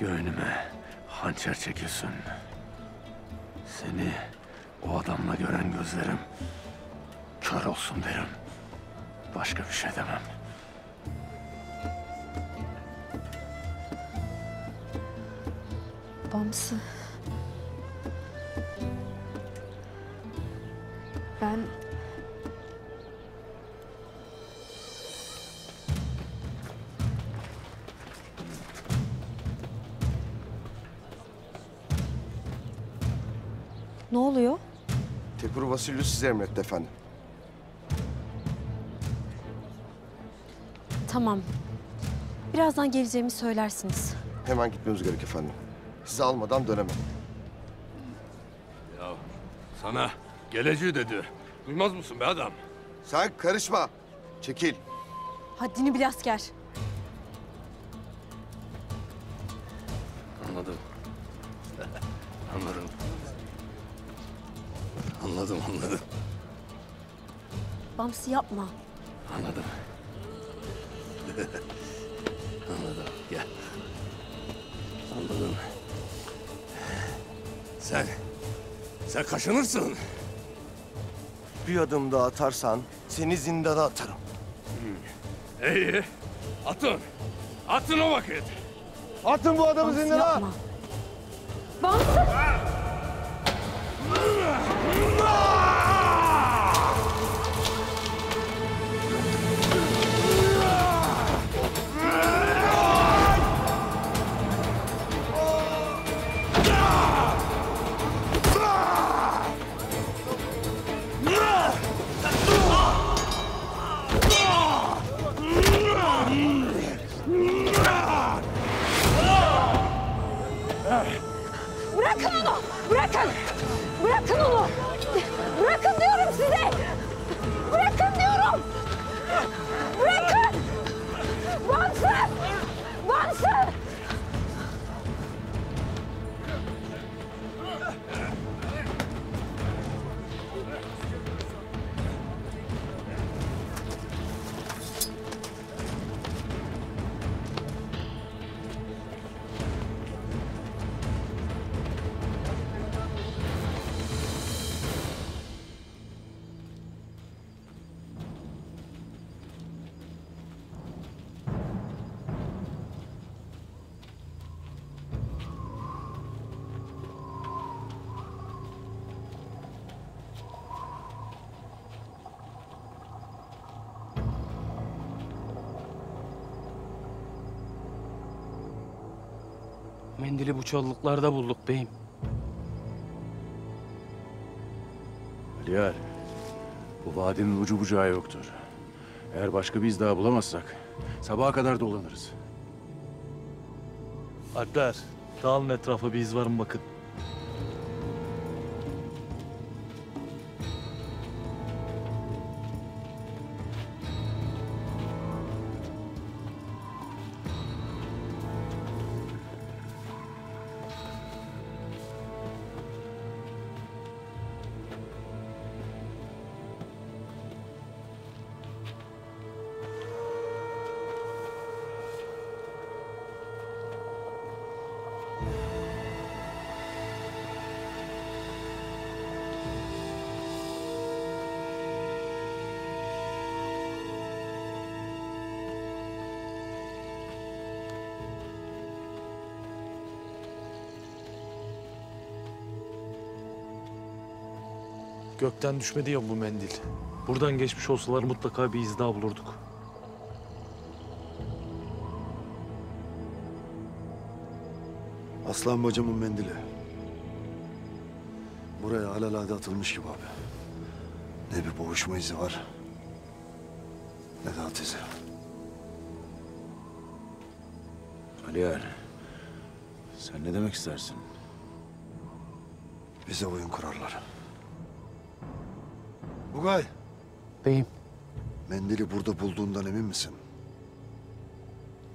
göğnüme hançer çekilsin. Seni o adamla gören gözlerim kör olsun derim. Başka bir şey demem. Bamsı. Ben Ne oluyor? Tekuru Vasilyus size emretti efendim. Tamam. Birazdan geleceğimi söylersiniz. Hemen gitmemiz gerek efendim. Sizi almadan dönemem. Ya sana geleceği dedi. Duymaz mısın be adam? Sen karışma. Çekil. Haddini bil asker. Anladım. Anladım. Anladım, anladım. Bamsı yapma. Anladım. anladım. Gel. Anladım. Sen, sen kaşınırsın. Bir adım daha atarsan seni zindana atarım. İyi. Atın. Atın o vakit. Atın bu adamı Bamsı zindana. yapma. Bamsı! Bırakın onu! Bırakın! Bırakın onu! Bırakın diyorum size! Bırakın diyorum! Çalılıklarda bulduk beyim. Aliyar, bu vadinin ucu bucağı yoktur. Eğer başka bir iz daha bulamazsak sabaha kadar dolanırız. Alpler, dağılın etrafa bir iz var mı bakın. Gökten düşmedi ya bu mendil. Buradan geçmiş olsalar mutlaka bir iz daha bulurduk. Aslan bacımın mendili. Buraya alelade atılmış gibi abi. Ne bir boğuşma izi var. Ne de at izi. Aliyar, sen ne demek istersin? Bize oyun kurarlar. Bugay. Beyim. Mendili burada bulduğundan emin misin?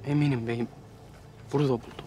Eminim beyim. Burada buldum.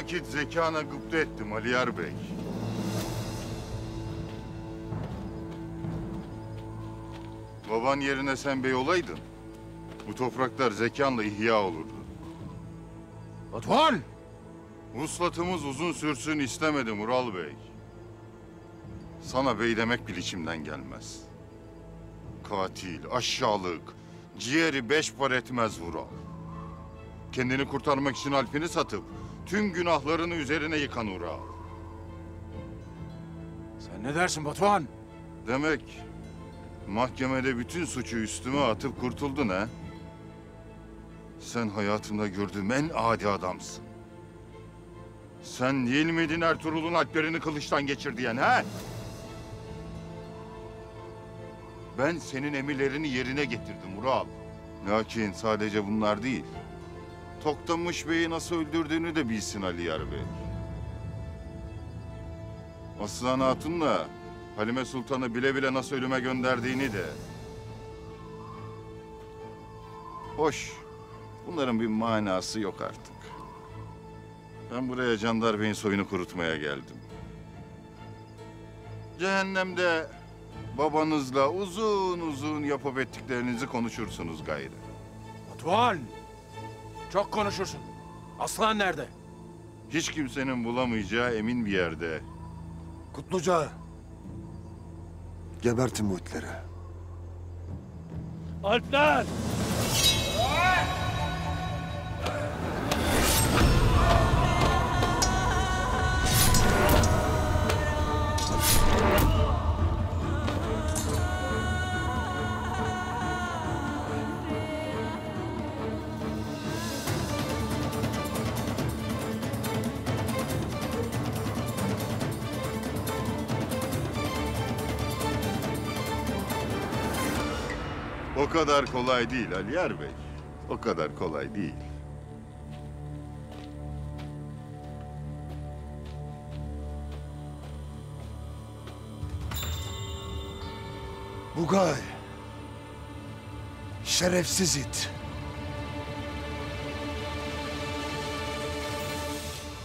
Vakit zekana gıpta ettim Aliyar Bey. Baban yerine sen bey olaydın. Bu topraklar zekanla ihya olurdu. Batuhan! Vuslatımız uzun sürsün istemedim Ural Bey. Sana bey demek bil içimden gelmez. Katil, aşağılık, ciğeri beş par etmez Vural. Kendini kurtarmak için Alp'ini satıp tüm günahlarını üzerine yıkan Ural. Sen ne dersin Batuhan? Demek mahkemede bütün suçu üstüme atıp kurtuldun ha? Sen hayatımda gördüğüm en adi adamsın. Sen değil miydin Ertuğrul'un alplerini kılıçtan geçir diyen ha? Ben senin emirlerini yerine getirdim Ural. Lakin sadece bunlar değil. Toktamış Bey'i nasıl öldürdüğünü de bilsin Ali Yar Bey. Aslan Hatun'la Halime Sultan'ı bile bile nasıl ölüme gönderdiğini de. Hoş. Bunların bir manası yok artık. Ben buraya Candar Bey'in soyunu kurutmaya geldim. Cehennemde babanızla uzun uzun yapıp ettiklerinizi konuşursunuz gayrı. Batuhan! Çok konuşursun. Aslan nerede? Hiç kimsenin bulamayacağı emin bir yerde. Kutluca. Gebertin bu itleri. Alpler! Kadar kolay değil Aliyar Bey. O kadar kolay değil. Bugay. Şerefsiz it.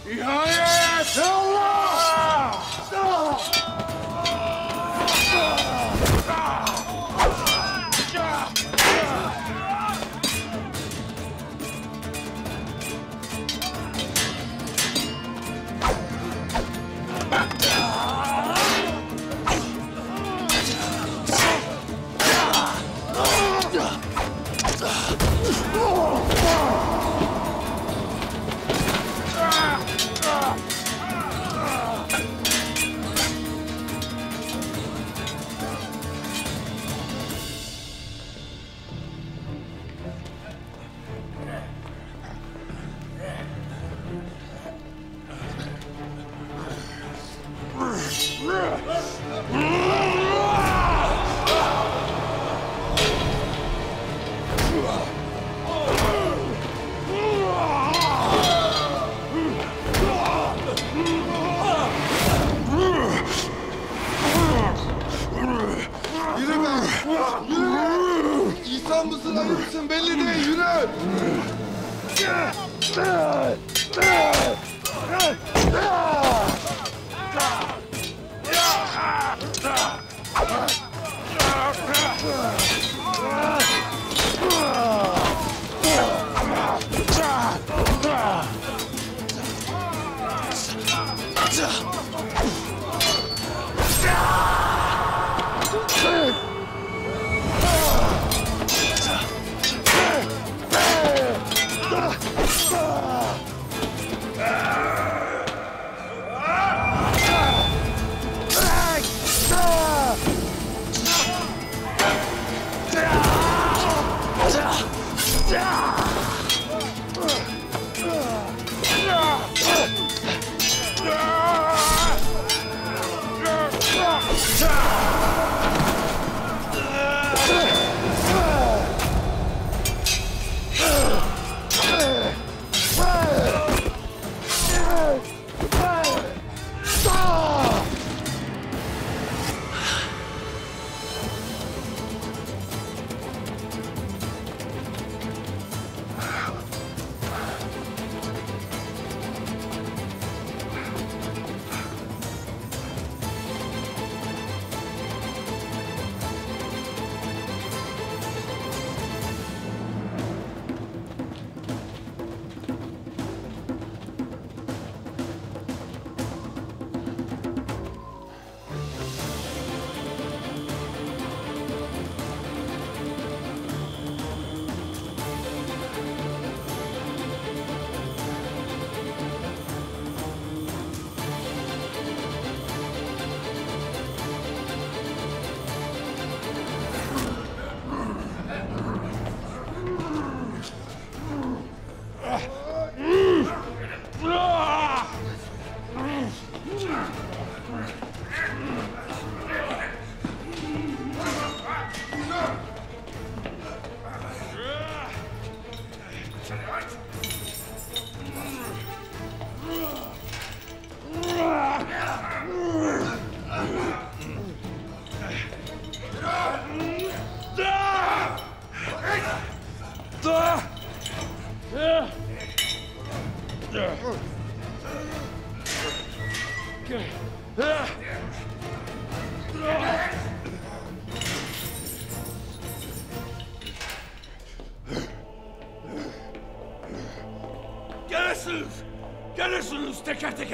Nihayet! Allah! Yürü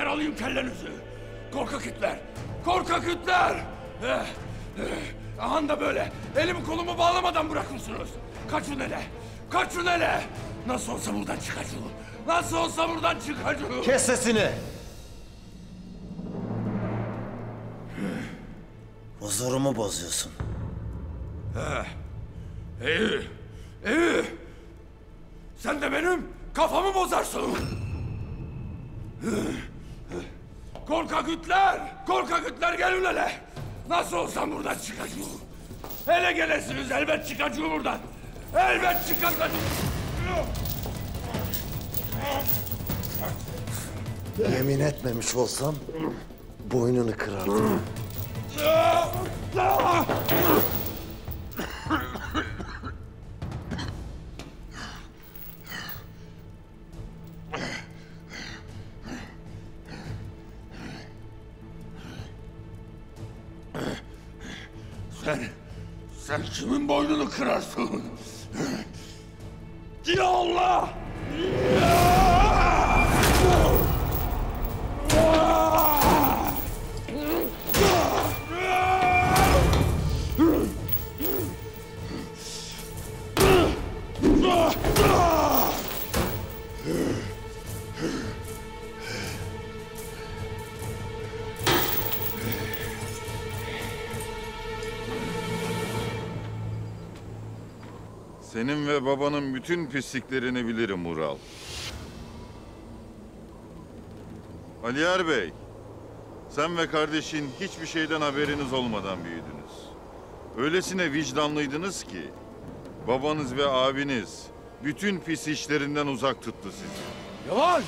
alayım kellenizi. Korkak itler. Korkak itler. Eh, eh, Ahan da böyle. Elimi kolumu bağlamadan bırakırsınız. Kaçın hele. Kaçın hele. Nasıl olsa buradan çıkacağım. Nasıl olsa buradan çıkacağım. Kes sesini. Korkak ütler! Korkak ütler gelin hele! Nasıl olsam buradan çıkacağım. Hele gelesiniz elbet çıkacağım buradan. Elbet çıkacağım. Yemin etmemiş olsam boynunu kırardım. Kimin boynunu kırarsın? Ya Allah! Senin ve babanın bütün pisliklerini bilirim Ural. Aliyar Bey, sen ve kardeşin hiçbir şeyden haberiniz olmadan büyüdünüz. Öylesine vicdanlıydınız ki babanız ve abiniz bütün pis işlerinden uzak tuttu sizi. Yalan!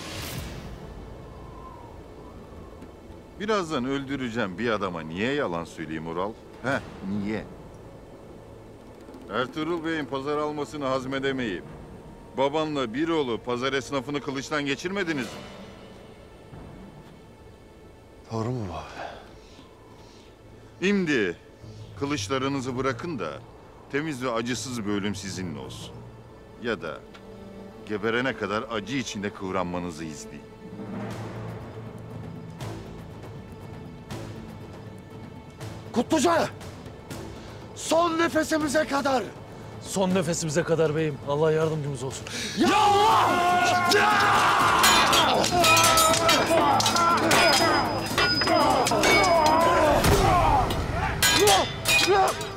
Birazdan öldüreceğim bir adama niye yalan söyleyeyim Ural? Heh, niye? Ertuğrul Bey'in pazar almasını hazmedemeyip babanla bir oğlu pazar esnafını kılıçtan geçirmediniz mi? Doğru mu baba? Şimdi kılıçlarınızı bırakın da temiz ve acısız bir ölüm sizinle olsun. Ya da geberene kadar acı içinde kıvranmanızı izleyin. Kutluca! Son nefesimize kadar. Son nefesimize kadar beyim. Allah yardımcımız olsun. Ya Allah! Ya! Ya! Ya! Ya!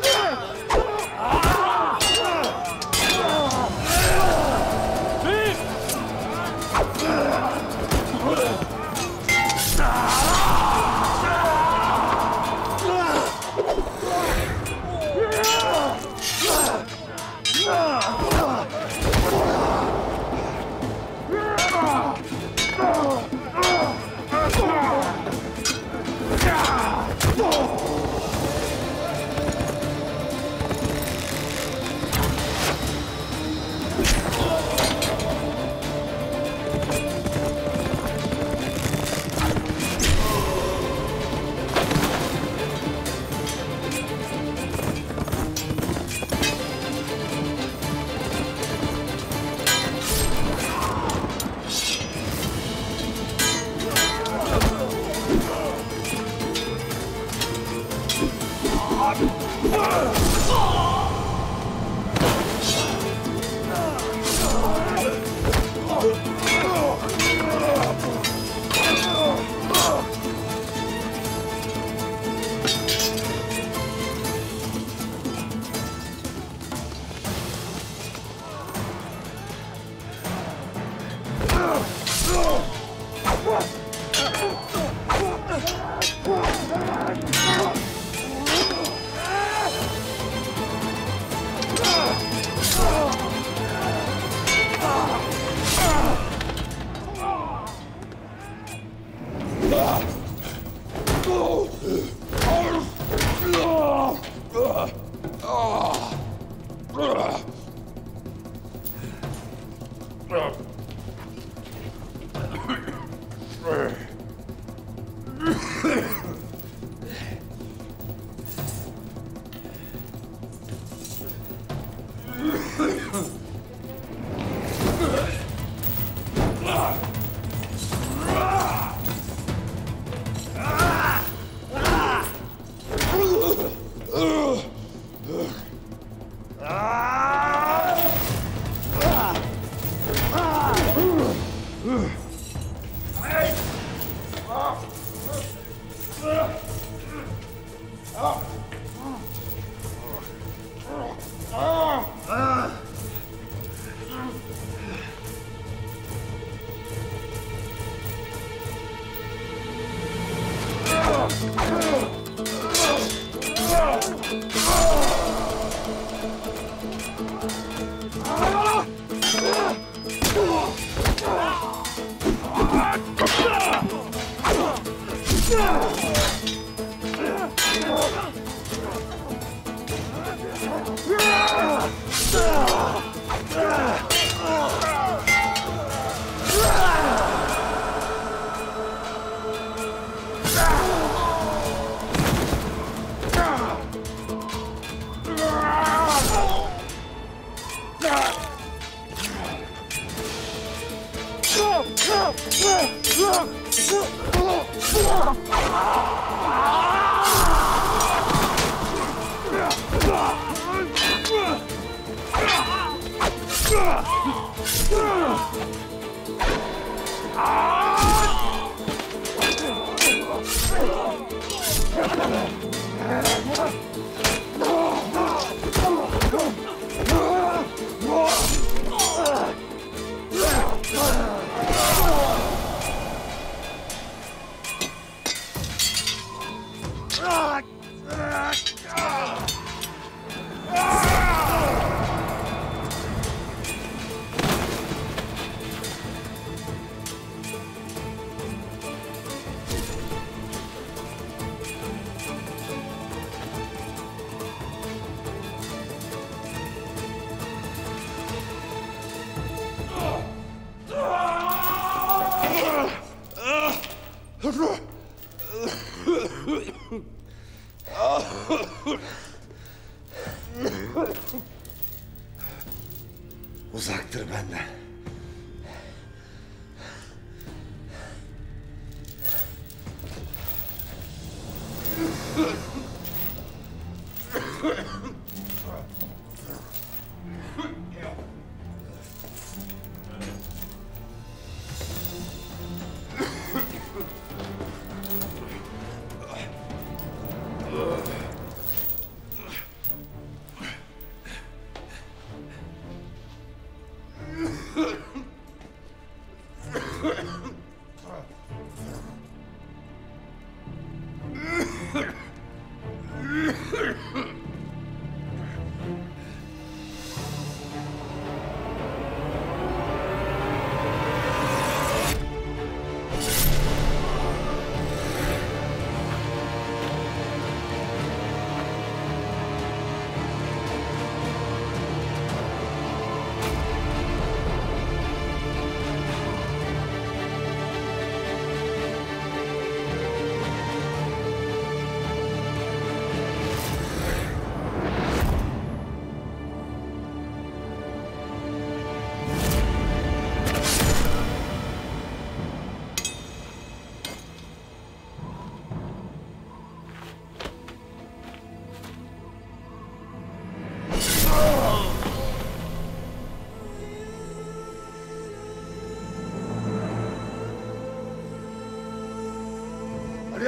Pues Los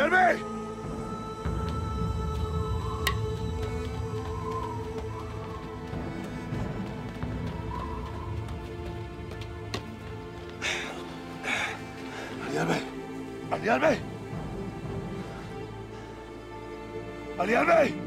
Aliyar Bey! Aliyar Bey! Aliyar Bey! Aliyar Bey!